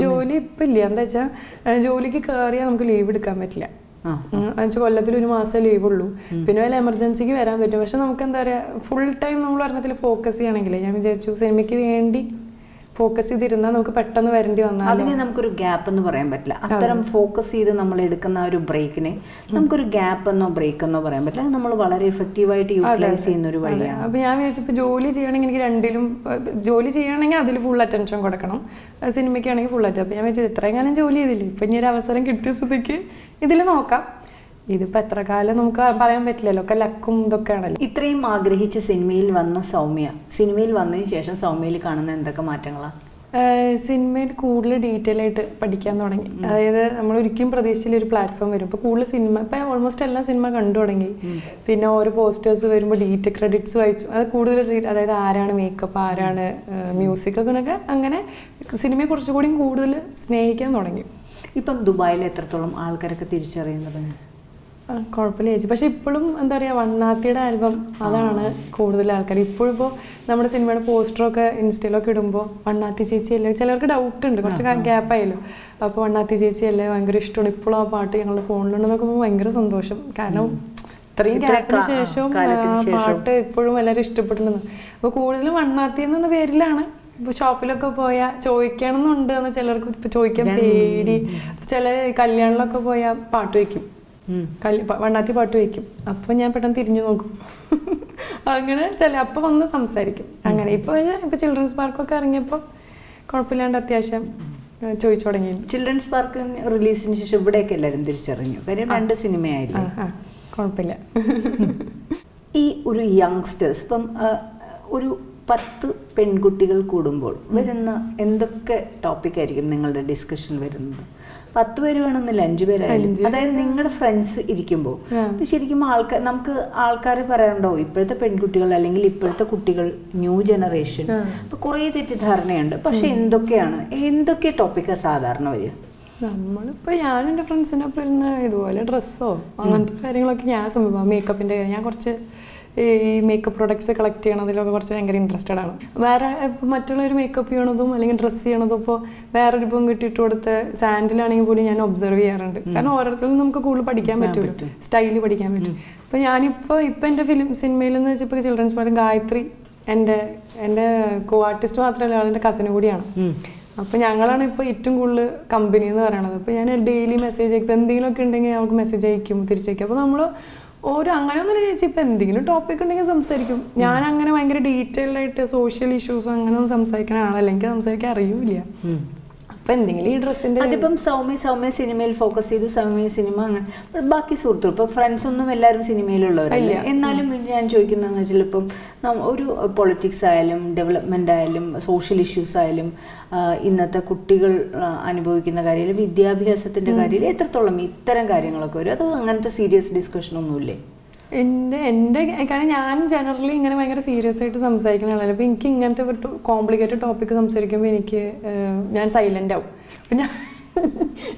ജോലി ഇപ്പൊ ഇല്ല. എന്താ വെച്ചാ ഏഹ് ജോലിക്ക് കയറിയാൽ നമുക്ക് ലീവ് എടുക്കാൻ പറ്റില്ല. എന്നുവെച്ചാൽ കൊല്ലത്തിൽ ഒരു മാസം ലീവ് ഉള്ളൂ. പിന്നെ വല്ല എമർജൻസിക്ക് വരാൻ പറ്റും. പക്ഷെ നമുക്ക് എന്താ പറയാ ഫുൾ ടൈം നമ്മൾ ഒരെണ്ണത്തിൽ ഫോക്കസ് ചെയ്യണമെങ്കിൽ ഞാൻ വിചാരിച്ചു സിനിമയ്ക്ക് വേണ്ടി ഫോക്കസ് ചെയ്തിരുന്നാൽ നമുക്ക് പെട്ടെന്ന് വരേണ്ടി വന്നാൽ അതിനെ നമുക്കൊരു ഗ്യാപ്പ് എന്ന് പറയാൻ പറ്റില്ല. അത്തരം ഫോക്കസ് ചെയ്ത് നമ്മൾ എടുക്കുന്ന ഒരു ബ്രേക്കിനെ നമുക്കൊരു ഗ്യാപ്പ് എന്നോ ബ്രേക്ക് എന്നോ പറയാൻ പറ്റില്ല. നമ്മൾ വളരെ എഫക്റ്റീവായിട്ട് യൂട്ടിലൈസ് ചെയ്യുന്ന ഒരു വഴിയാണ്. അപ്പൊ ഞാൻ വിചാരിച്ചു ജോലി ചെയ്യണമെങ്കിൽ എനിക്ക് രണ്ടിലും ജോലി ചെയ്യണമെങ്കിൽ അതിൽ ഫുൾ അറ്റൻഷൻ കൊടുക്കണം. സിനിമയ്ക്കാണെങ്കിൽ ഫുൾ അറ്റൻഷൻ അപ്പൊ ഞാൻ വിചാരിച്ചു ഇത്രയും കാലം ജോലി ചെയ്തില്ലേ? ഇപ്പൊ ഇനി ഒരു അവസരം കിട്ടിയ സ്ഥിതിക്ക് ഇതിൽ നോക്കാം. ഇതിപ്പോ എത്ര കാലം നമുക്ക് പറയാൻ പറ്റില്ലല്ലോ. ഒക്കെ ലക്കും ഇതൊക്കെ ആണല്ലോ ഇത്രയും ആഗ്രഹിച്ച സിനിമയിൽ വന്ന സൗമ്യ സിനിമയിൽ വന്നതിന് ശേഷം സൗമ്യയിൽ കാണുന്ന എന്തൊക്കെ മാറ്റങ്ങളാണ് സിനിമയിൽ കൂടുതൽ ഡീറ്റെയിൽ ആയിട്ട് പഠിക്കാൻ തുടങ്ങി. അതായത് നമ്മൾ ഒരിക്കലും പ്രതീക്ഷിച്ചില്ല ഒരു പ്ലാറ്റ്ഫോം വരും. ഇപ്പോൾ കൂടുതൽ സിനിമ ഇപ്പം ഓൾമോസ്റ്റ് എല്ലാ സിനിമ കണ്ടു തുടങ്ങി. പിന്നെ ഓരോ പോസ്റ്റേഴ്സ് വരുമ്പോൾ ഡീറ്റ് ക്രെഡിറ്റ്സ് വായിച്ചു. അത് കൂടുതൽ അതായത് ആരാണ് മേക്കപ്പ് ആരാണ് മ്യൂസിക് ഒക്കെ അങ്ങനെ സിനിമയെ കുറച്ചുകൂടി കൂടുതൽ സ്നേഹിക്കാൻ തുടങ്ങി. ഇപ്പം ദുബായിൽ എത്രത്തോളം ആൾക്കാരൊക്കെ തിരിച്ചറിയുന്നത്? കുഴപ്പമില്ല ചേച്ചി. പക്ഷെ ഇപ്പോഴും എന്താ പറയുക വണ്ണാത്തിയുടെ ആൽബം അതാണ് കൂടുതൽ ആൾക്കാർ ഇപ്പോഴും ഇപ്പോൾ നമ്മുടെ സിനിമയുടെ പോസ്റ്ററൊക്കെ ഇൻസ്റ്റയിലൊക്കെ ഇടുമ്പോൾ വണ്ണാത്തി ചേച്ചി അല്ലേ ചിലർക്ക് ഡൗട്ട് ഉണ്ട്. കുറച്ച് ഗ്യാപ്പ് ആയല്ലോ. അപ്പോൾ വണ്ണാത്തി ചേച്ചി അല്ലേ ഭയങ്കര ഇഷ്ടമാണ്. ഇപ്പോഴും ആ പാട്ട് ഞങ്ങളുടെ ഫോണിലുണ്ടെന്നൊക്കെ ഭയങ്കര സന്തോഷം. കാരണം ഇത്രയും ഇത്ര ഗ്യാപ്പിന് ശേഷവും പാട്ട് ഇപ്പോഴും എല്ലാവരും ഇഷ്ടപ്പെടുന്നത്. അപ്പോൾ കൂടുതലും വണ്ണാത്തി എന്ന പേരിലാണ്. ഇപ്പോൾ ഷോപ്പിലൊക്കെ പോയാൽ ചോദിക്കണമെന്നുണ്ട് എന്ന് ചിലർക്ക് ഇപ്പൊ ചോദിക്കാൻ പേടി. ചില കല്യാണിലൊക്കെ പോയാൽ പാട്ട് വയ്ക്കും. വണ്ണാത്തി പാട്ട് വയ്ക്കും അപ്പോൾ ഞാൻ പെട്ടെന്ന് തിരിഞ്ഞു നോക്കും. അങ്ങനെ ചില അപ്പൊ വന്ന് സംസാരിക്കും. അങ്ങനെ. ഇപ്പോൾ ഇപ്പോൾ ചിൽഡ്രൻസ് പാർക്കൊക്കെ ഇറങ്ങിയപ്പോൾ കുഴപ്പമില്ലാണ്ട് അത്യാവശ്യം ചോദിച്ചു തുടങ്ങി. ചിൽഡ്രൻസ് പാർക്ക് റിലീസിന് ശേഷം ഇവിടെയൊക്കെ എല്ലാവരും തിരിച്ചറിഞ്ഞു. കാര്യം രണ്ട് സിനിമയായില്ലേ? കുഴപ്പമില്ല ഈ ഒരു യങ്സ്റ്റേഴ്സ് ഇപ്പം ഒരു പത്ത് പെൺകുട്ടികൾ കൂടുമ്പോൾ വരുന്ന എന്തൊക്കെ ടോപ്പിക് ആയിരിക്കും നിങ്ങളുടെ ഡിസ്കഷൻ വരുന്നത്? പത്ത് പേര് വേണമെന്നില്ല അഞ്ചു പേരായാലും. അതായത് നിങ്ങളുടെ ഫ്രണ്ട്സ് ഇരിക്കുമ്പോൾ ശരിക്കും ആൾക്കാർ നമുക്ക് ആൾക്കാർ പറയാറുണ്ടോ ഇപ്പോഴത്തെ പെൺകുട്ടികൾ അല്ലെങ്കിൽ ഇപ്പോഴത്തെ കുട്ടികൾ ന്യൂ ജനറേഷൻ അപ്പൊ കുറേ തെറ്റിദ്ധാരണയുണ്ട്. പക്ഷെ എന്തൊക്കെയാണ് എന്തൊക്കെ ടോപ്പിക്കാണ് സാധാരണ വരിക? നമ്മളിപ്പോൾ ഞാൻ എന്റെ ഫ്രണ്ട്സിനൊപ്പം ഇരുന്ന് ഇതുപോലെ ഡ്രസ്സോ അങ്ങനത്തെ കാര്യങ്ങളൊക്കെ ഞാൻ സംഭവം മേക്കപ്പിന്റെ ഞാൻ കുറച്ച് ഈ മേക്കപ്പ് പ്രൊഡക്ട്സ് കളക്ട് ചെയ്യണതിലൊക്കെ കുറച്ച് ഭയങ്കര ഇൻട്രസ്റ്റഡ് ആണ്. വേറെ ഇപ്പം മറ്റുള്ളവർ മേക്കപ്പ് ചെയ്യണതും അല്ലെങ്കിൽ ഡ്രസ്സ് ചെയ്യണതും ഇപ്പോൾ വേറൊരു ഇപ്പം കിട്ടിയിട്ട് കൊടുത്ത് സാൻഡിലാണെങ്കിൽ പോലും ഞാൻ ഒബ്സർവ് ചെയ്യാറുണ്ട്. കാരണം ഓരോരുത്തരും നമുക്ക് കൂടുതൽ പഠിക്കാൻ പറ്റുമല്ലോ പറ്റും. സ്റ്റൈൽ പഠിക്കാൻ പറ്റും. അപ്പോൾ ഞാനിപ്പോൾ ഇപ്പം എന്റെ ഫിലിം സിനിമയിൽ എന്ന് വെച്ചപ്പോൾ ചിൽഡ്രൻസ് പാട്ട് ഗായത്രി എന്റെ എന്റെ കോ ആർട്ടിസ്റ്റ് മാത്രമല്ല ആളെന്റെ കസിന് കൂടിയാണ്. അപ്പോൾ ഞങ്ങളാണ് ഇപ്പോൾ ഏറ്റവും കൂടുതൽ കമ്പനി എന്ന് പറയണത്. അപ്പോൾ ഞാൻ ഡെയിലി മെസ്സേജ് അയക്കും. എന്തെങ്കിലുമൊക്കെ ഉണ്ടെങ്കിൽ നമുക്ക് മെസ്സേജ് അയക്കും തിരിച്ചയക്കും. അപ്പോൾ നമ്മൾ ഓരോ അങ്ങനെ ഒന്നും ചേച്ചി. ഇപ്പം എന്തെങ്കിലും ടോപ്പിക് ഉണ്ടെങ്കിൽ സംസാരിക്കും. ഞാൻ അങ്ങനെ ഭയങ്കര ഡീറ്റെയിൽഡ് ആയിട്ട് സോഷ്യൽ ഇഷ്യൂസ് അങ്ങനെ ഒന്നും സംസാരിക്കണ ആളല്ലെങ്കിൽ സംസാരിക്കാൻ അറിയൂല അപ്പം എന്തെങ്കിലും ഈ ഡ്രസ്സിന്റെ അതിപ്പം സൗമ്യ സൗമ്യ സിനിമയിൽ ഫോക്കസ് ചെയ്തു സൗമ്യ സിനിമ അങ്ങനെ. ബാക്കി സുഹൃത്തുക്കൾ ഇപ്പൊ ഫ്രണ്ട്സ് ഒന്നും എല്ലാവരും സിനിമയിലുള്ളവരല്ല? എന്നാലും ഞാൻ ചോദിക്കുന്നതെന്ന് വെച്ചാൽ ഇപ്പം ഒരു പൊളിറ്റിക്സ് ആയാലും ഡെവലപ്മെന്റ് ആയാലും സോഷ്യൽ ഇഷ്യൂസ് ആയാലും ഇന്നത്തെ കുട്ടികൾ അനുഭവിക്കുന്ന കാര്യം വിദ്യാഭ്യാസത്തിന്റെ കാര്യം എത്രത്തോളം ഇത്തരം കാര്യങ്ങളൊക്കെ വരും? അത് അങ്ങനത്തെ സീരിയസ് ഡിസ്കഷൻ ഒന്നുമില്ലേ? എന്റെ എന്റെ കാരണം ഞാൻ ജനറലി ഇങ്ങനെ ഭയങ്കര സീരിയസ് ആയിട്ട് സംസാരിക്കുന്ന ആളല്ല. അപ്പോൾ എനിക്ക് ഇങ്ങനത്തെ കോംപ്ലിക്കേറ്റഡ് ടോപ്പിക്ക് സംസാരിക്കുമ്പോൾ എനിക്ക് ഞാൻ സൈലന്റ് ആവും. അപ്പം ഞാൻ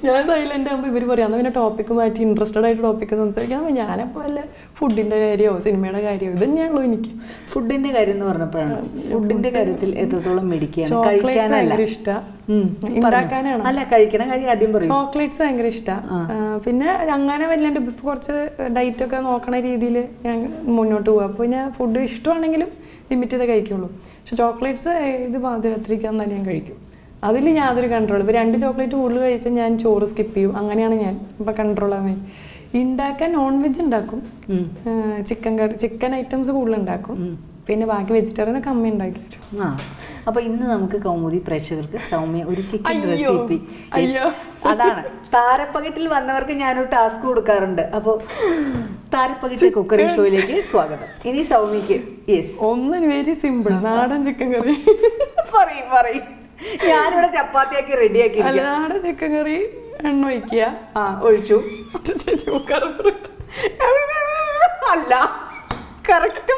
ഞാൻ സൈലന്റ് ആകുമ്പോൾ ഇവർ പറയാം അന്ന് പിന്നെ ടോപ്പിക്ക് മാറ്റി ഇൻട്രസ്റ്റഡ് ആയിട്ട് ടോപ്പിക്ക് സംസാരിക്കാം അപ്പോൾ ഞാനപ്പോൾ വല്ല ഫുഡിന്റെ കാര്യമോ സിനിമയുടെ കാര്യമോ ഇത് തന്നെയാണല്ലോ എനിക്ക്. ഫുഡിന്റെ കാര്യം എന്ന് പറഞ്ഞപ്പോഴാണ്. ഫുഡിന്റെ കാര്യത്തിൽ എത്രത്തോളം മെഡിക്കുകയാണ് ചോക്ലേറ്റ്സ് ഭയങ്കര ഇഷ്ടമാണ് ഉണ്ടാക്കാനാണ്. അല്ല കഴിക്കണ കാര്യം ആദ്യം പറയും. ചോക്ലേറ്റ്സ് ഭയങ്കര ഇഷ്ടമാണ് പിന്നെ അങ്ങനെ വല്ലാണ്ട് കുറച്ച് ഡയറ്റ് ഒക്കെ നോക്കണ രീതിയിൽ ഞാൻ മുന്നോട്ട് പോകും അപ്പോൾ ഞാൻ ഫുഡ് ഇഷ്ടമാണെങ്കിലും ലിമിറ്റ് ചെയ്തേ കഴിക്കുള്ളൂ. പക്ഷെ ചോക്ലേറ്റ്സ് ഇത് പാതിരാത്രിക്കാന്ന് തന്നെ ഞാൻ കഴിക്കും. അതിൽ യാതൊരു കൺട്രോൾ ഇപ്പോൾ രണ്ട് ചോക്ലേറ്റ് കൂടുതൽ കഴിച്ചാൽ ഞാൻ ചോറ് സ്കിപ്പ് ചെയ്യും. അങ്ങനെയാണ് ഞാൻ ഇപ്പം കൺട്രോൾ ആവാൻ ഉണ്ടാക്കാൻ നോൺ വെജ് ഉണ്ടാക്കും ചിക്കൻ കറി ചിക്കൻ ഐറ്റംസ് കൂടുതൽ ഉണ്ടാക്കും പിന്നെ ബാക്കി വെജിറ്റേറിയൻ ഒക്കെ അമ്മ ഉണ്ടാക്കി തരും. ആ അപ്പൊ ഇന്ന് നമുക്ക് കൗമുദി പ്രേക്ഷകർക്ക് സൗമ്യ ഒരു ചിക്കൻ റെസിപ്പി അയ്യോ. അതാണ്. താരപ്പകറ്റിൽ വന്നവർക്ക് ഞാനൊരു ടാസ്ക് കൊടുക്കാറുണ്ട്. അപ്പോൾ താരപ്പകറ്റ് കുക്കറി ഷോയിലേക്ക് സ്വാഗതം. ഇനി സൗമ്യക്ക് യെസ് ഒന്നും വെരി സിമ്പിൾ നാടൻ ചിക്കൻ കറി. പറയും പറയും. ഞാനിവിടെ ചപ്പാത്തിയാക്കി റെഡിയാക്കി അല്ല നാടൻ ചിക്കൻ കറി എണ്ണ ഒഴിക്കുക. ആ ഒഴിച്ചു. അല്ല കറക്റ്റ്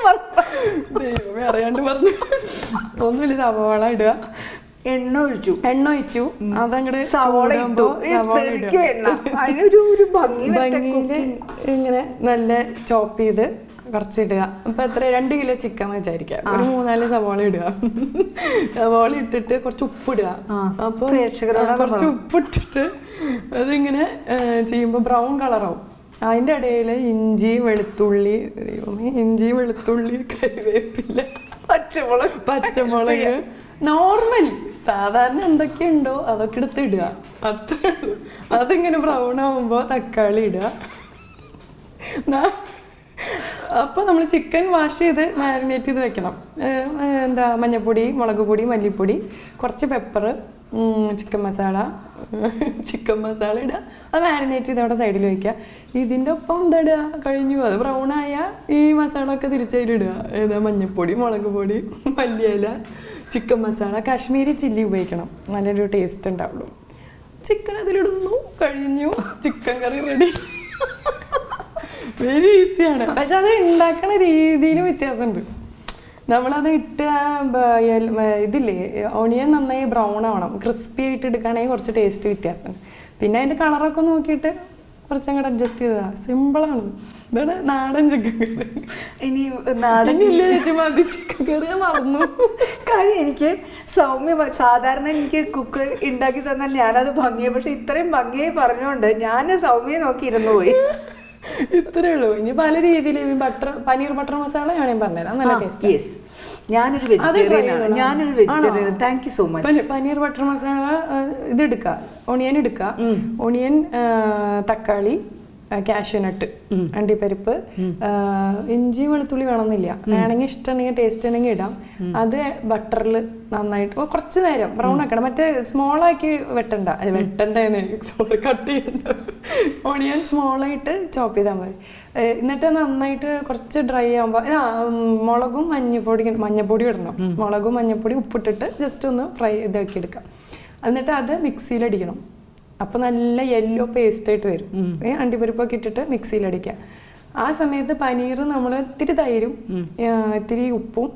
ദൈവമേ അറിയാണ്ട് പറഞ്ഞു. ഒന്നുമില്ല സവാള ഇടുക. എണ്ണ ഒഴിച്ചു. എണ്ണ ഒഴിച്ചു. അതങ്ങടെ സവാള ഇട്ടു. അതിനൊരു ഭംഗിയിൽ ഇങ്ങനെ നല്ല ചോപ്പ് ചെയ്ത് കുറച്ച് ഇടുക അപ്പൊ എത്ര? രണ്ട് കിലോ ചിക്കൻ വിചാരിക്കുക. ഒരു മൂന്നാൽ സവാള ഇടുക. സവാള ഇട്ടിട്ട് കുറച്ച് ഉപ്പ് ഇടുക ആ, അപ്പൊ കുറച്ച് ഉപ്പ് ഇട്ടിട്ട് അതിങ്ങനെ ചെയ്യുമ്പോൾ ബ്രൗൺ കളറാവും അതിന്റെ ഇടയിൽ ഇഞ്ചി വെളുത്തുള്ളി ഇഞ്ചി വെളുത്തുള്ളി കറിവേപ്പില പച്ചമുളക്. പച്ചമുളക്. നോർമൽ സാധാരണ എന്തൊക്കെയുണ്ടോ അതൊക്കെ എടുത്ത് ഇടുക. അത്രേ ഉള്ളൂ. അതിങ്ങനെ ബ്രൗൺ ആവുമ്പോൾ തക്കാളി ഇടുക. അപ്പോൾ നമ്മൾ ചിക്കൻ വാഷ് ചെയ്ത് മാരിനേറ്റ് ചെയ്ത് വെക്കണം. എന്താ മഞ്ഞപ്പൊടി മുളക് പൊടി മല്ലിപ്പൊടി കുറച്ച് pepper chicken masala chicken masala ഇടുക അത് മാരിനേറ്റ് ചെയ്ത് അവിടെ സൈഡിൽ വെക്കുക. ഇതിന്റെ ഒപ്പം എന്താ കഴിഞ്ഞു. അത് ബ്രൗൺ ആയ ഈ മസാല ഒക്കെ തിരിച്ചതിലിടുക ഏതാ മഞ്ഞൾപ്പൊടി മുളക് പൊടി മല്ലിയില ചിക്കൻ മസാല കാശ്മീരി ചില്ലി ഉപയോഗിക്കണം. നല്ലൊരു ടേസ്റ്റ് ഉണ്ടാവുള്ളൂ. ചിക്കൻ അതിലിടുന്നു. കഴിഞ്ഞു. ചിക്കൻ കറി റെഡി വെരി ഈസിയാണ് പക്ഷെ അത് ഉണ്ടാക്കുന്ന രീതിയിൽ വ്യത്യാസമുണ്ട് നമ്മളത് ഇട്ട് ഇതില്ലേ ഓണിയൻ നന്നായി ബ്രൗൺ ആവണം. ക്രിസ്പി ആയിട്ട് എടുക്കുകയാണെങ്കിൽ കുറച്ച് ടേസ്റ്റ് വ്യത്യാസമുണ്ട് പിന്നെ അതിന്റെ കളറൊക്കെ നോക്കിയിട്ട് കുറച്ചങ്ങോട്ട് അഡ്ജസ്റ്റ് ചെയ്തതാ സിമ്പിളാണ് ഇതാണ് നാടൻ ചിക്കൻ കറി. ഇനി നാടൻ ഇല്ല മതി ചിക്കൻ കറി മറന്നു. കാര്യം എനിക്ക് സൗമ്യ സാധാരണ എനിക്ക് കുക്ക് ഉണ്ടാക്കി തന്നാൽ ഞാനത് ഭംഗിയായി പക്ഷെ ഇത്രയും ഭംഗിയായി പറഞ്ഞുകൊണ്ട് ഞാൻ സൗമ്യ നോക്കി ഇരുന്നു പോയി. ഇത്രേ ഉള്ളൂ. ഇനി പല രീതിയിൽ ബട്ടർ പനീർ ബട്ടർ മസാല ഞാൻ പറഞ്ഞുതരാം നല്ല ടേസ്റ്റ് യെസ് ഞാനൊരു വെജിറ്റേറിയൻ ഞാനൊരു vegetarian thank you so much paneer butter masala ഇത് എടുക്കുക ഓണിയൻ എടുക്കുക ഓണിയൻ തക്കാളി കാഷ്യൂനട്ട് അണ്ടിപ്പരിപ്പ് ഇഞ്ചി വെളുത്തുള്ളി വേണമെന്നില്ല. വേണമെങ്കിൽ ഇഷ്ടമാണെങ്കിൽ ടേസ്റ്റ് ഉണ്ടെങ്കിൽ ഇടാം. അത് ബട്ടറിൽ നന്നായിട്ട് കുറച്ച് നേരം ബ്രൗൺ ആക്കണം. മറ്റേ സ്മോൾ ആക്കി വെട്ടണ്ട. അത് വെട്ടണ്ടെന്ന് സോറി കട്ട് ചെയ്യണ്ട. ഓണിയൻ സ്മോൾ ആയിട്ട് ചോപ്പ് ചെയ്താൽ മതി. എന്നിട്ട് നന്നായിട്ട് കുറച്ച് ഡ്രൈ ആകുമ്പോൾ മുളകും മഞ്ഞപ്പൊടി മഞ്ഞപ്പൊടി ഇടണം. മുളകും മഞ്ഞപ്പൊടി ഉപ്പിട്ടിട്ട് ജസ്റ്റ് ഒന്ന് ഫ്രൈ ഇതാക്കി എടുക്കാം എന്നിട്ട് അത് മിക്സിയിൽ അടിക്കണം അപ്പൊ നല്ല യെല്ലോ പേസ്റ്റ് ആയിട്ട് വരും. അണ്ടിപ്പരിപ്പ് അണ്ടിപ്പരിപ്പൊക്കെ ഇട്ടിട്ട് മിക്സിയിൽ അടിക്കുക ആ സമയത്ത് പനീർ നമ്മൾ ഇത്തിരി തൈരും ഇത്തിരി ഉപ്പും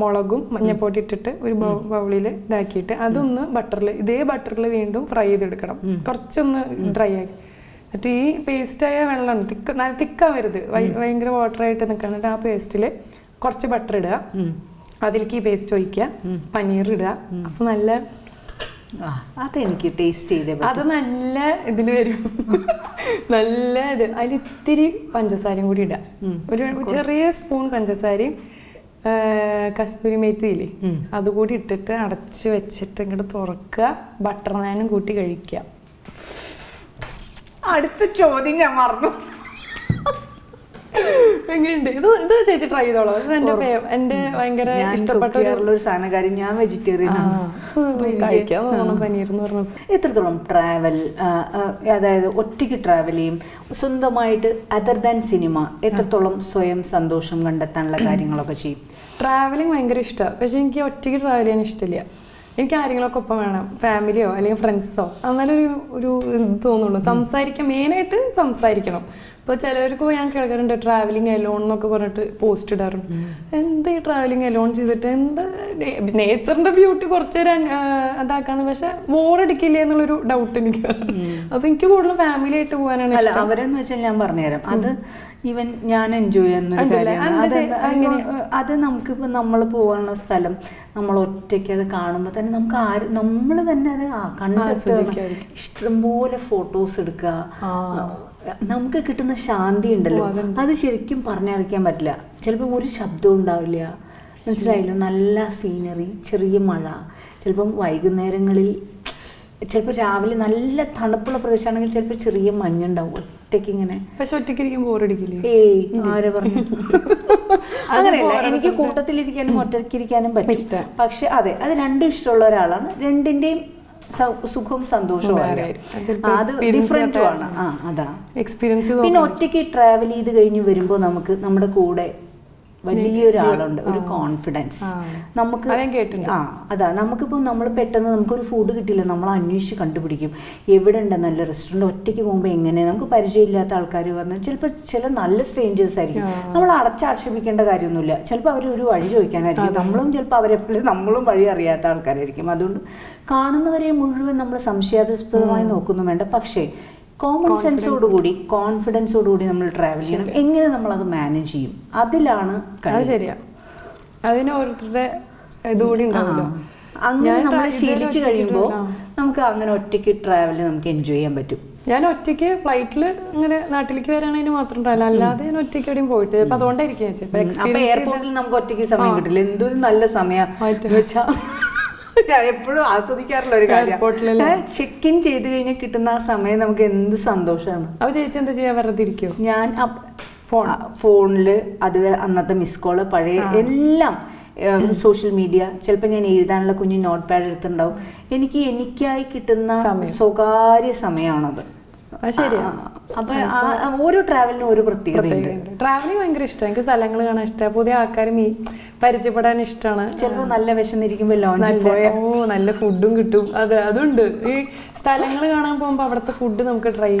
മുളകും മഞ്ഞപ്പൊടി ഇട്ടിട്ട് ഒരു ബൗളിൽ ഇതാക്കിയിട്ട് അതൊന്ന് ബട്ടറിൽ ഇതേ ബട്ടറിൽ വീണ്ടും ഫ്രൈ ചെയ്തെടുക്കണം. കുറച്ചൊന്ന് ഡ്രൈ ആക്കി എന്നിട്ട് ഈ പേസ്റ്റായ വെള്ളം തിക്ക് നല്ല തിക്കാവരുത് ഭയങ്കര വാട്ടറായിട്ട് നിൽക്കുക എന്നിട്ട് ആ പേസ്റ്റിൽ കുറച്ച് ബട്ടർ ഇടുക. അതിലേക്ക് ഈ പേസ്റ്റ് ഒഴിക്കുക. പനീർ ഇടുക. അപ്പൊ നല്ല അതെനിക്ക് ടേസ്റ്റ് ചെയ്തേ. അത് നല്ല ഇതിൽ വരും. നല്ല ഇത്. അതിൽ ഇത്തിരി പഞ്ചസാരയും കൂടി ഇടാം. ഒരു ചെറിയ സ്പൂൺ പഞ്ചസാരയും കസ്തൂരി മേത്തിയില്ലേ അതുകൂടി ഇട്ടിട്ട് അടച്ച് വെച്ചിട്ട് ഇങ്ങോട്ട് തുറക്കുക. ബട്ടർ നാനും കൂട്ടി കഴിക്കുക. അടുത്ത ചോദ്യം ഞാൻ മറന്നു. എങ്ങനെയുണ്ട്? ഇത് ഇത് ചേച്ചി ട്രൈ ചെയ്തോളൂ. ഇത് എന്റെ എന്റെ ഭയങ്കര ഇഷ്ടപ്പെട്ട ഒരു സാധനം കാര്യം ഞാൻ വെജിറ്റേറിയൻ കഴിക്കാൻ പനീർ എന്ന് പറഞ്ഞു എത്രത്തോളം ട്രാവൽ അതായത് ഒറ്റയ്ക്ക് ട്രാവൽ ചെയ്യും? സ്വന്തമായിട്ട് അതർ ദാൻ സിനിമ എത്രത്തോളം സ്വയം സന്തോഷം കണ്ടെത്താനുള്ള കാര്യങ്ങളൊക്കെ ചെയ്യും? ട്രാവലിംഗ് ഭയങ്കര ഇഷ്ടമാണ് പക്ഷെ എനിക്ക് ഒറ്റയ്ക്ക് ട്രാവൽ ചെയ്യാൻ ഇഷ്ടമില്ല. എനിക്ക് ആരെങ്കിലുമൊക്കെ ഒപ്പം വേണം. ഫാമിലിയോ അല്ലെങ്കിൽ ഫ്രണ്ട്സോ അങ്ങനെ ഒരു ഒരു ഇത് തോന്നുള്ളൂ സംസാരിക്കാൻ മെയിനായിട്ട് സംസാരിക്കണം. ഇപ്പോൾ ചിലവർക്ക് ഞാൻ കേൾക്കാറുണ്ട് ട്രാവലിങ് എലോൺ എന്നൊക്കെ പറഞ്ഞിട്ട് പോസ്റ്റ് ഇടാറുണ്ട്. എന്ത് ഈ ട്രാവലിംഗ് എലോൺ ചെയ്തിട്ട്? എന്ത് നേച്ചറിന്റെ ബ്യൂട്ടി കുറച്ച് നേരം ആ, അതാക്കാന്ന് പക്ഷെ ബോറടിക്കില്ലേ എന്നുള്ളൊരു ഡൗട്ട് എനിക്ക്. അപ്പൊ എനിക്ക് കൂടുതൽ ഫാമിലി ആയിട്ട് പോകാനാണ് അവരെന്ന് വെച്ചാൽ ഞാൻ പറഞ്ഞുതരാം. അത് ഈവൻ ഞാൻ എൻജോയ് ചെയ്യുന്ന ഒരു? കാര്യമാണ്. അത് നമുക്കിപ്പോൾ നമ്മൾ പോകാനുള്ള സ്ഥലം നമ്മൾ ഒറ്റയ്ക്ക് അത് കാണുമ്പോൾ തന്നെ നമുക്ക് ആര് നമ്മൾ തന്നെ അത് കണ്ടെത്തുക. ഇഷ്ടംപോലെ ഫോട്ടോസ് എടുക്കുക. നമുക്ക് കിട്ടുന്ന ശാന്തി ഉണ്ടല്ലോ. അത് ശരിക്കും പറഞ്ഞറിയിക്കാൻ പറ്റില്ല. ചിലപ്പോൾ ഒരു ശബ്ദവും ഉണ്ടാവില്ല. മനസ്സിലായല്ലോ? നല്ല സീനറി ചെറിയ മഴ. ചിലപ്പം വൈകുന്നേരങ്ങളിൽ ചിലപ്പോൾ രാവിലെ നല്ല തണുപ്പുള്ള പ്രദേശമാണെങ്കിൽ ചിലപ്പോൾ ചെറിയ മഞ്ഞുണ്ടാവും. ഒറ്റയ്ക്ക് ഇങ്ങനെ പക്ഷെ ഒറ്റയ്ക്ക് ഇരിക്കുമ്പോൾ ബോറടിക്കില്ലേ ഏയ് ആരെ പറഞ്ഞു? അങ്ങനെയല്ല. എനിക്ക് കൂട്ടത്തിലിരിക്കാനും ഒറ്റയ്ക്കിരിക്കാനും പറ്റും. പക്ഷെ അതെ അത് രണ്ടും ഇഷ്ടമുള്ള ഒരാളാണ്. രണ്ടിന്റെയും സുഖവും സന്തോഷവും. അത് ഡിഫറെന്റും ആണ്. ആ അതാ. എക്സ്പീരിയൻസ് പിന്നെ ഒറ്റയ്ക്ക് ട്രാവൽ ചെയ്ത് കഴിഞ്ഞ് വരുമ്പോൾ നമുക്ക് നമ്മുടെ കൂടെ വലിയൊരാളുണ്ട്. ഒരു കോൺഫിഡൻസ് നമുക്ക്. ആ അതാ. നമുക്കിപ്പോൾ നമ്മൾ പെട്ടെന്ന് നമുക്കൊരു ഫുഡ് കിട്ടില്ല നമ്മൾ അന്വേഷിച്ച് കണ്ടുപിടിക്കും. എവിടെ ഉണ്ട് നല്ല റെസ്റ്റോറന്റ് ഒറ്റയ്ക്ക് പോകുമ്പോൾ എങ്ങനെ? നമുക്ക് പരിചയമില്ലാത്ത ആൾക്കാർ പറഞ്ഞാൽ ചിലപ്പോൾ ചില നല്ല സ്ട്രേഞ്ചേഴ്സ് ആയിരിക്കും. നമ്മൾ അടച്ചാക്ഷേപിക്കേണ്ട കാര്യമൊന്നുമില്ല. ചിലപ്പോൾ അവർ ഒരു വഴി ചോദിക്കാനായിരിക്കും. നമ്മളും ചിലപ്പോൾ അവരെപ്പോഴും നമ്മളും വഴി അറിയാത്ത ആൾക്കാരായിരിക്കും. അതുകൊണ്ട് കാണുന്നവരെ മുഴുവൻ നമ്മൾ സംശയാസ്പദമായി നോക്കുന്നു വേണ്ട. പക്ഷേ കോമൺ സെൻസോടുകൂടി കോൺഫിഡൻസോടുകൂടി നമ്മൾ ട്രാവൽ ചെയ്യണം. എങ്ങനെ നമ്മൾ അത് മാനേജ് ചെയ്യും? അതിലാണ്. ശരിയാ. അതിന് ഓരോരുത്തരുടെ ഇതുകൂടി അങ്ങനെ നമ്മൾ ശീലിച്ചു കഴിയുമ്പോൾ നമുക്ക് അങ്ങനെ ഒറ്റയ്ക്ക് ട്രാവൽ നമുക്ക് എൻജോയ് ചെയ്യാൻ പറ്റും. ഞാൻ ഒറ്റയ്ക്ക് ഫ്ലൈറ്റിൽ ഇങ്ങനെ നാട്ടിലേക്ക് വരാണെങ്കിൽ മാത്രം ട്രാവൽ അല്ലാതെ ഞാൻ ഒറ്റയ്ക്ക് എവിടെയും പോയിട്ട് അപ്പൊ അതുകൊണ്ടായിരിക്കും എയർപോർട്ടിൽ നമുക്ക് ഒറ്റയ്ക്ക് സമയം കിട്ടില്ല. എന്തൊരു നല്ല സമയം. ഞാൻ എപ്പോഴും ആസ്വദിക്കാറുള്ള ഒരു എയർപോർട്ടിലല്ലേ? കാര്യം ചെക്ക് ഇൻ ചെയ്ത് കഴിഞ്ഞ് കിട്ടുന്ന ആ സമയം നമുക്ക് എന്ത് സന്തോഷമാണ് അപ്പൊ ചേച്ചി എന്താ ചെയ്യാ? വെറുതെ ഞാൻ ഫോൺ. ഫോണിൽ അത് അന്നത്തെ മിസ് കോൾ പഴയ എല്ലാം സോഷ്യൽ മീഡിയ ചിലപ്പോൾ ഞാൻ എഴുതാനുള്ള കുഞ്ഞു നോട്ട് പാഡ് എടുത്തിട്ടുണ്ടാവും. എനിക്ക് എനിക്കായി കിട്ടുന്ന സ്വകാര്യ സമയമാണത് അപ്പൊ ഓരോ ട്രാവലിനും ഒരു പ്രത്യേകതയുണ്ട്. ട്രാവലിംഗ് ഭയങ്കര ഇഷ്ടമാണ് എനിക്ക് സ്ഥലങ്ങൾ കാണാൻ ഇഷ്ടമാണ് പുതിയ ആൾക്കാർ മീ പരിചയപ്പെടാൻ ഇഷ്ടമാണ് ചിലപ്പോൾ നല്ല വിശന്നിരിക്കുമ്പോൾ ലോഞ്ച് നല്ല ഓ നല്ല ഫുഡും കിട്ടും. അതെ അതുണ്ട്. ഈ സ്ഥലങ്ങൾ കാണാൻ പോകുമ്പോൾ അവിടുത്തെ ഫുഡ് നമുക്ക് ട്രൈ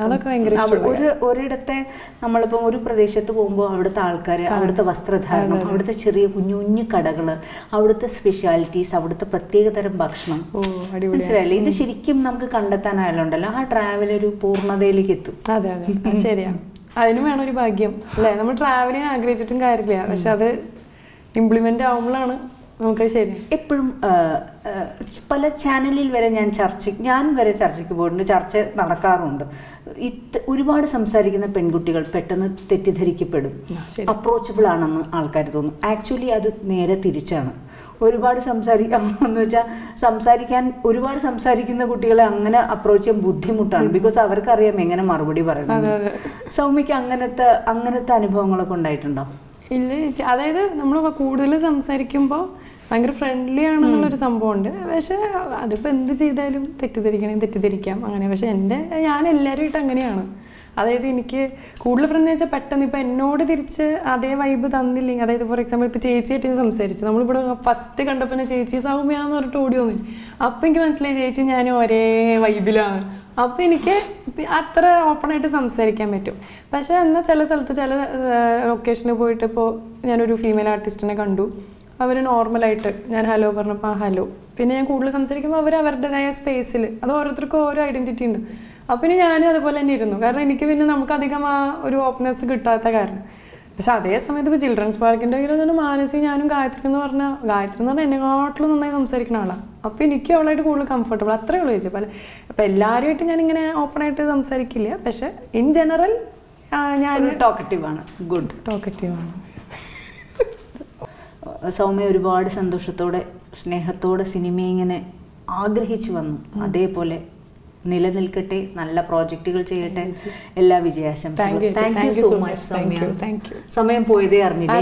അതൊക്കെ ഭയങ്കര ഒരു ഒരിടത്തെ നമ്മളിപ്പോൾ ഒരു പ്രദേശത്ത് പോകുമ്പോൾ അവിടുത്തെ ആൾക്കാർ അവിടുത്തെ വസ്ത്രധാരണം അവിടുത്തെ ചെറിയ കുഞ്ഞു കുഞ്ഞു കടകൾ അവിടുത്തെ സ്പെഷ്യാലിറ്റീസ് അവിടുത്തെ പ്രത്യേകതരം ഭക്ഷണം. മനസ്സിലായില്ലേ? ഇത് ശരിക്കും നമുക്ക് കണ്ടെത്താനായാലുണ്ടല്ലോ. ആ ട്രാവൽ ഒരു പൂർണതയിലേക്ക് എത്തും. അതെ അതെ. ശരിയാ. അതിന് വേണം ഒരു ഭാഗ്യം. അല്ലേ? നമ്മൾ ട്രാവൽ ചെയ്യാൻ ആഗ്രഹിച്ചിട്ടും കാര്യമില്ല. പക്ഷെ അത് ഇംപ്ലിമെന്റ് ആവുമ്പോഴാണ് എപ്പോഴും പല ചാനലിൽ വരെ ഞാൻ ചർച്ച ഞാൻ വരെ ചർച്ചയ്ക്ക് പോയിട്ടുണ്ട് ചർച്ച നടക്കാറുണ്ട്. ഒരുപാട് സംസാരിക്കുന്ന പെൺകുട്ടികൾ പെട്ടെന്ന് തെറ്റിദ്ധരിക്കപ്പെടും. അപ്രോച്ചബിൾ ആണെന്ന് ആൾക്കാർ തോന്നും. ആക്ച്വലി അത് നേരെ തിരിച്ചാണ്. ഒരുപാട് സംസാരിക്കാം എന്ന് വെച്ചാൽ സംസാരിക്കാൻ ഒരുപാട് സംസാരിക്കുന്ന കുട്ടികളെ അങ്ങനെ അപ്രോച്ച് ചെയ്യാൻ ബുദ്ധിമുട്ടാണ്. ബിക്കോസ് അവർക്കറിയാം എങ്ങനെ മറുപടി പറയണം. സൗമ്യക്ക് അങ്ങനത്തെ അങ്ങനത്തെ അനുഭവങ്ങളൊക്കെ ഉണ്ടായിട്ടുണ്ടോ? ഇല്ല ചേച്ചി. അതായത് നമ്മൾ കൂടുതൽ സംസാരിക്കുമ്പോൾ ഭയങ്കര ഫ്രണ്ട്ലി ആണെന്നുള്ളൊരു സംഭവമുണ്ട്. പക്ഷെ അതിപ്പോൾ എന്ത് ചെയ്താലും തെറ്റിദ്ധരിക്കണേ തെറ്റിദ്ധരിക്കാം അങ്ങനെ. പക്ഷെ എന്റെ ഞാൻ എല്ലാവരുമായിട്ട് അങ്ങനെയാണ്. അതായത് എനിക്ക് കൂടുതൽ ഫ്രണ്ട് വെച്ചാൽ പെട്ടെന്ന് ഇപ്പം എന്നോട് തിരിച്ച് അതേ വൈബ് തന്നില്ലെങ്കിൽ അതായത് ഫോർ എക്സാമ്പിൾ ഇപ്പോൾ ചേച്ചിയായിട്ട് സംസാരിച്ചു. നമ്മളിവിടെ ഫസ്റ്റ് കണ്ടപ്പോൾ തന്നെ ചേച്ചി സൗമ്യാന്ന് പറഞ്ഞിട്ട് ഓടി വന്നു. അപ്പം എനിക്ക് മനസ്സിലായി ചേച്ചി ഞാൻ ഒരേ വൈബിലാണ് അപ്പോൾ എനിക്ക് അത്ര ഓപ്പണായിട്ട് സംസാരിക്കാൻ പറ്റും. പക്ഷേ എന്നാൽ ചില സ്ഥലത്ത് ചില ലൊക്കേഷനിൽ പോയിട്ട് ഇപ്പോൾ ഞാനൊരു ഫീമെയിൽ ആർട്ടിസ്റ്റിനെ കണ്ടു. അവർ നോർമലായിട്ട് ഞാൻ ഹലോ പറഞ്ഞപ്പോൾ ആ ഹലോ പിന്നെ ഞാൻ കൂടുതൽ സംസാരിക്കുമ്പോൾ അവർ അവരുടേതായ സ്പേസിൽ അത് ഓരോരുത്തർക്കും ഓരോ ഐഡന്റിറ്റി ഉണ്ട്. അപ്പം പിന്നെ ഞാനും അതുപോലെ തന്നെ ഇരുന്നു. കാരണം എനിക്ക് പിന്നെ നമുക്ക് അധികം ആ ഒരു ഓപ്പൺനെസ് കിട്ടാത്ത കാരണം. പക്ഷെ അതേ സമയത്ത് ഇപ്പോൾ ചിൽഡ്രൻസ് പാർക്കിന്റെ കയ്യിൽ മാനസി ഞാനും ഗായത്രി എന്ന് പറഞ്ഞാൽ ഗായത്രി എന്ന് പറഞ്ഞാൽ എന്നെക്കാട്ടിലും നന്നായി സംസാരിക്കുന്ന ആളാണ് അപ്പോൾ എനിക്ക് അവളായിട്ട് കൂടുതൽ കംഫർട്ടബിൾ അത്രേ ഉള്ളൂ ചോദിച്ചു പല അപ്പോൾ എല്ലാവരുമായിട്ട് ഞാനിങ്ങനെ ഓപ്പണായിട്ട് സംസാരിക്കില്ല. പക്ഷെ ഇൻ ജനറൽ ഞാൻ ടോക്കറ്റീവ് ആണ്. ഗുഡ് ടോക്കറ്റീവ് ആണ്. സൗമ്യ ഒരുപാട് സന്തോഷത്തോടെ സ്നേഹത്തോടെ സിനിമ ഇങ്ങനെ ആഗ്രഹിച്ചു വന്നു. അതേപോലെ നിലനിൽക്കട്ടെ നല്ല പ്രോജക്റ്റുകൾ ചെയ്യട്ടെ. എല്ലാ വിജയാശംസകളും. Thank you so much Saumya. സമയം പോയതേ അറിഞ്ഞില്ല.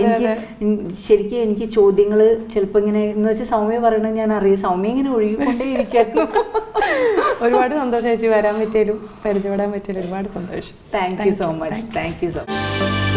എനിക്ക് ശരിക്കും എനിക്ക് ചോദ്യങ്ങൾ ചിലപ്പോൾ ഇങ്ങനെ എന്ന് വെച്ചാൽ സൗമ്യ പറയണത് ഞാൻ അറിയാം. സൗമ്യ ഇങ്ങനെ ഒഴുകിക്കൊണ്ടേ ഇരിക്കുന്നു ഒരുപാട് സന്തോഷം ചേച്ചി. വരാൻ പറ്റിയാലും പരിചയപ്പെടാൻ പറ്റിയാലും ഒരുപാട് സന്തോഷം. Thank you so much thank you so much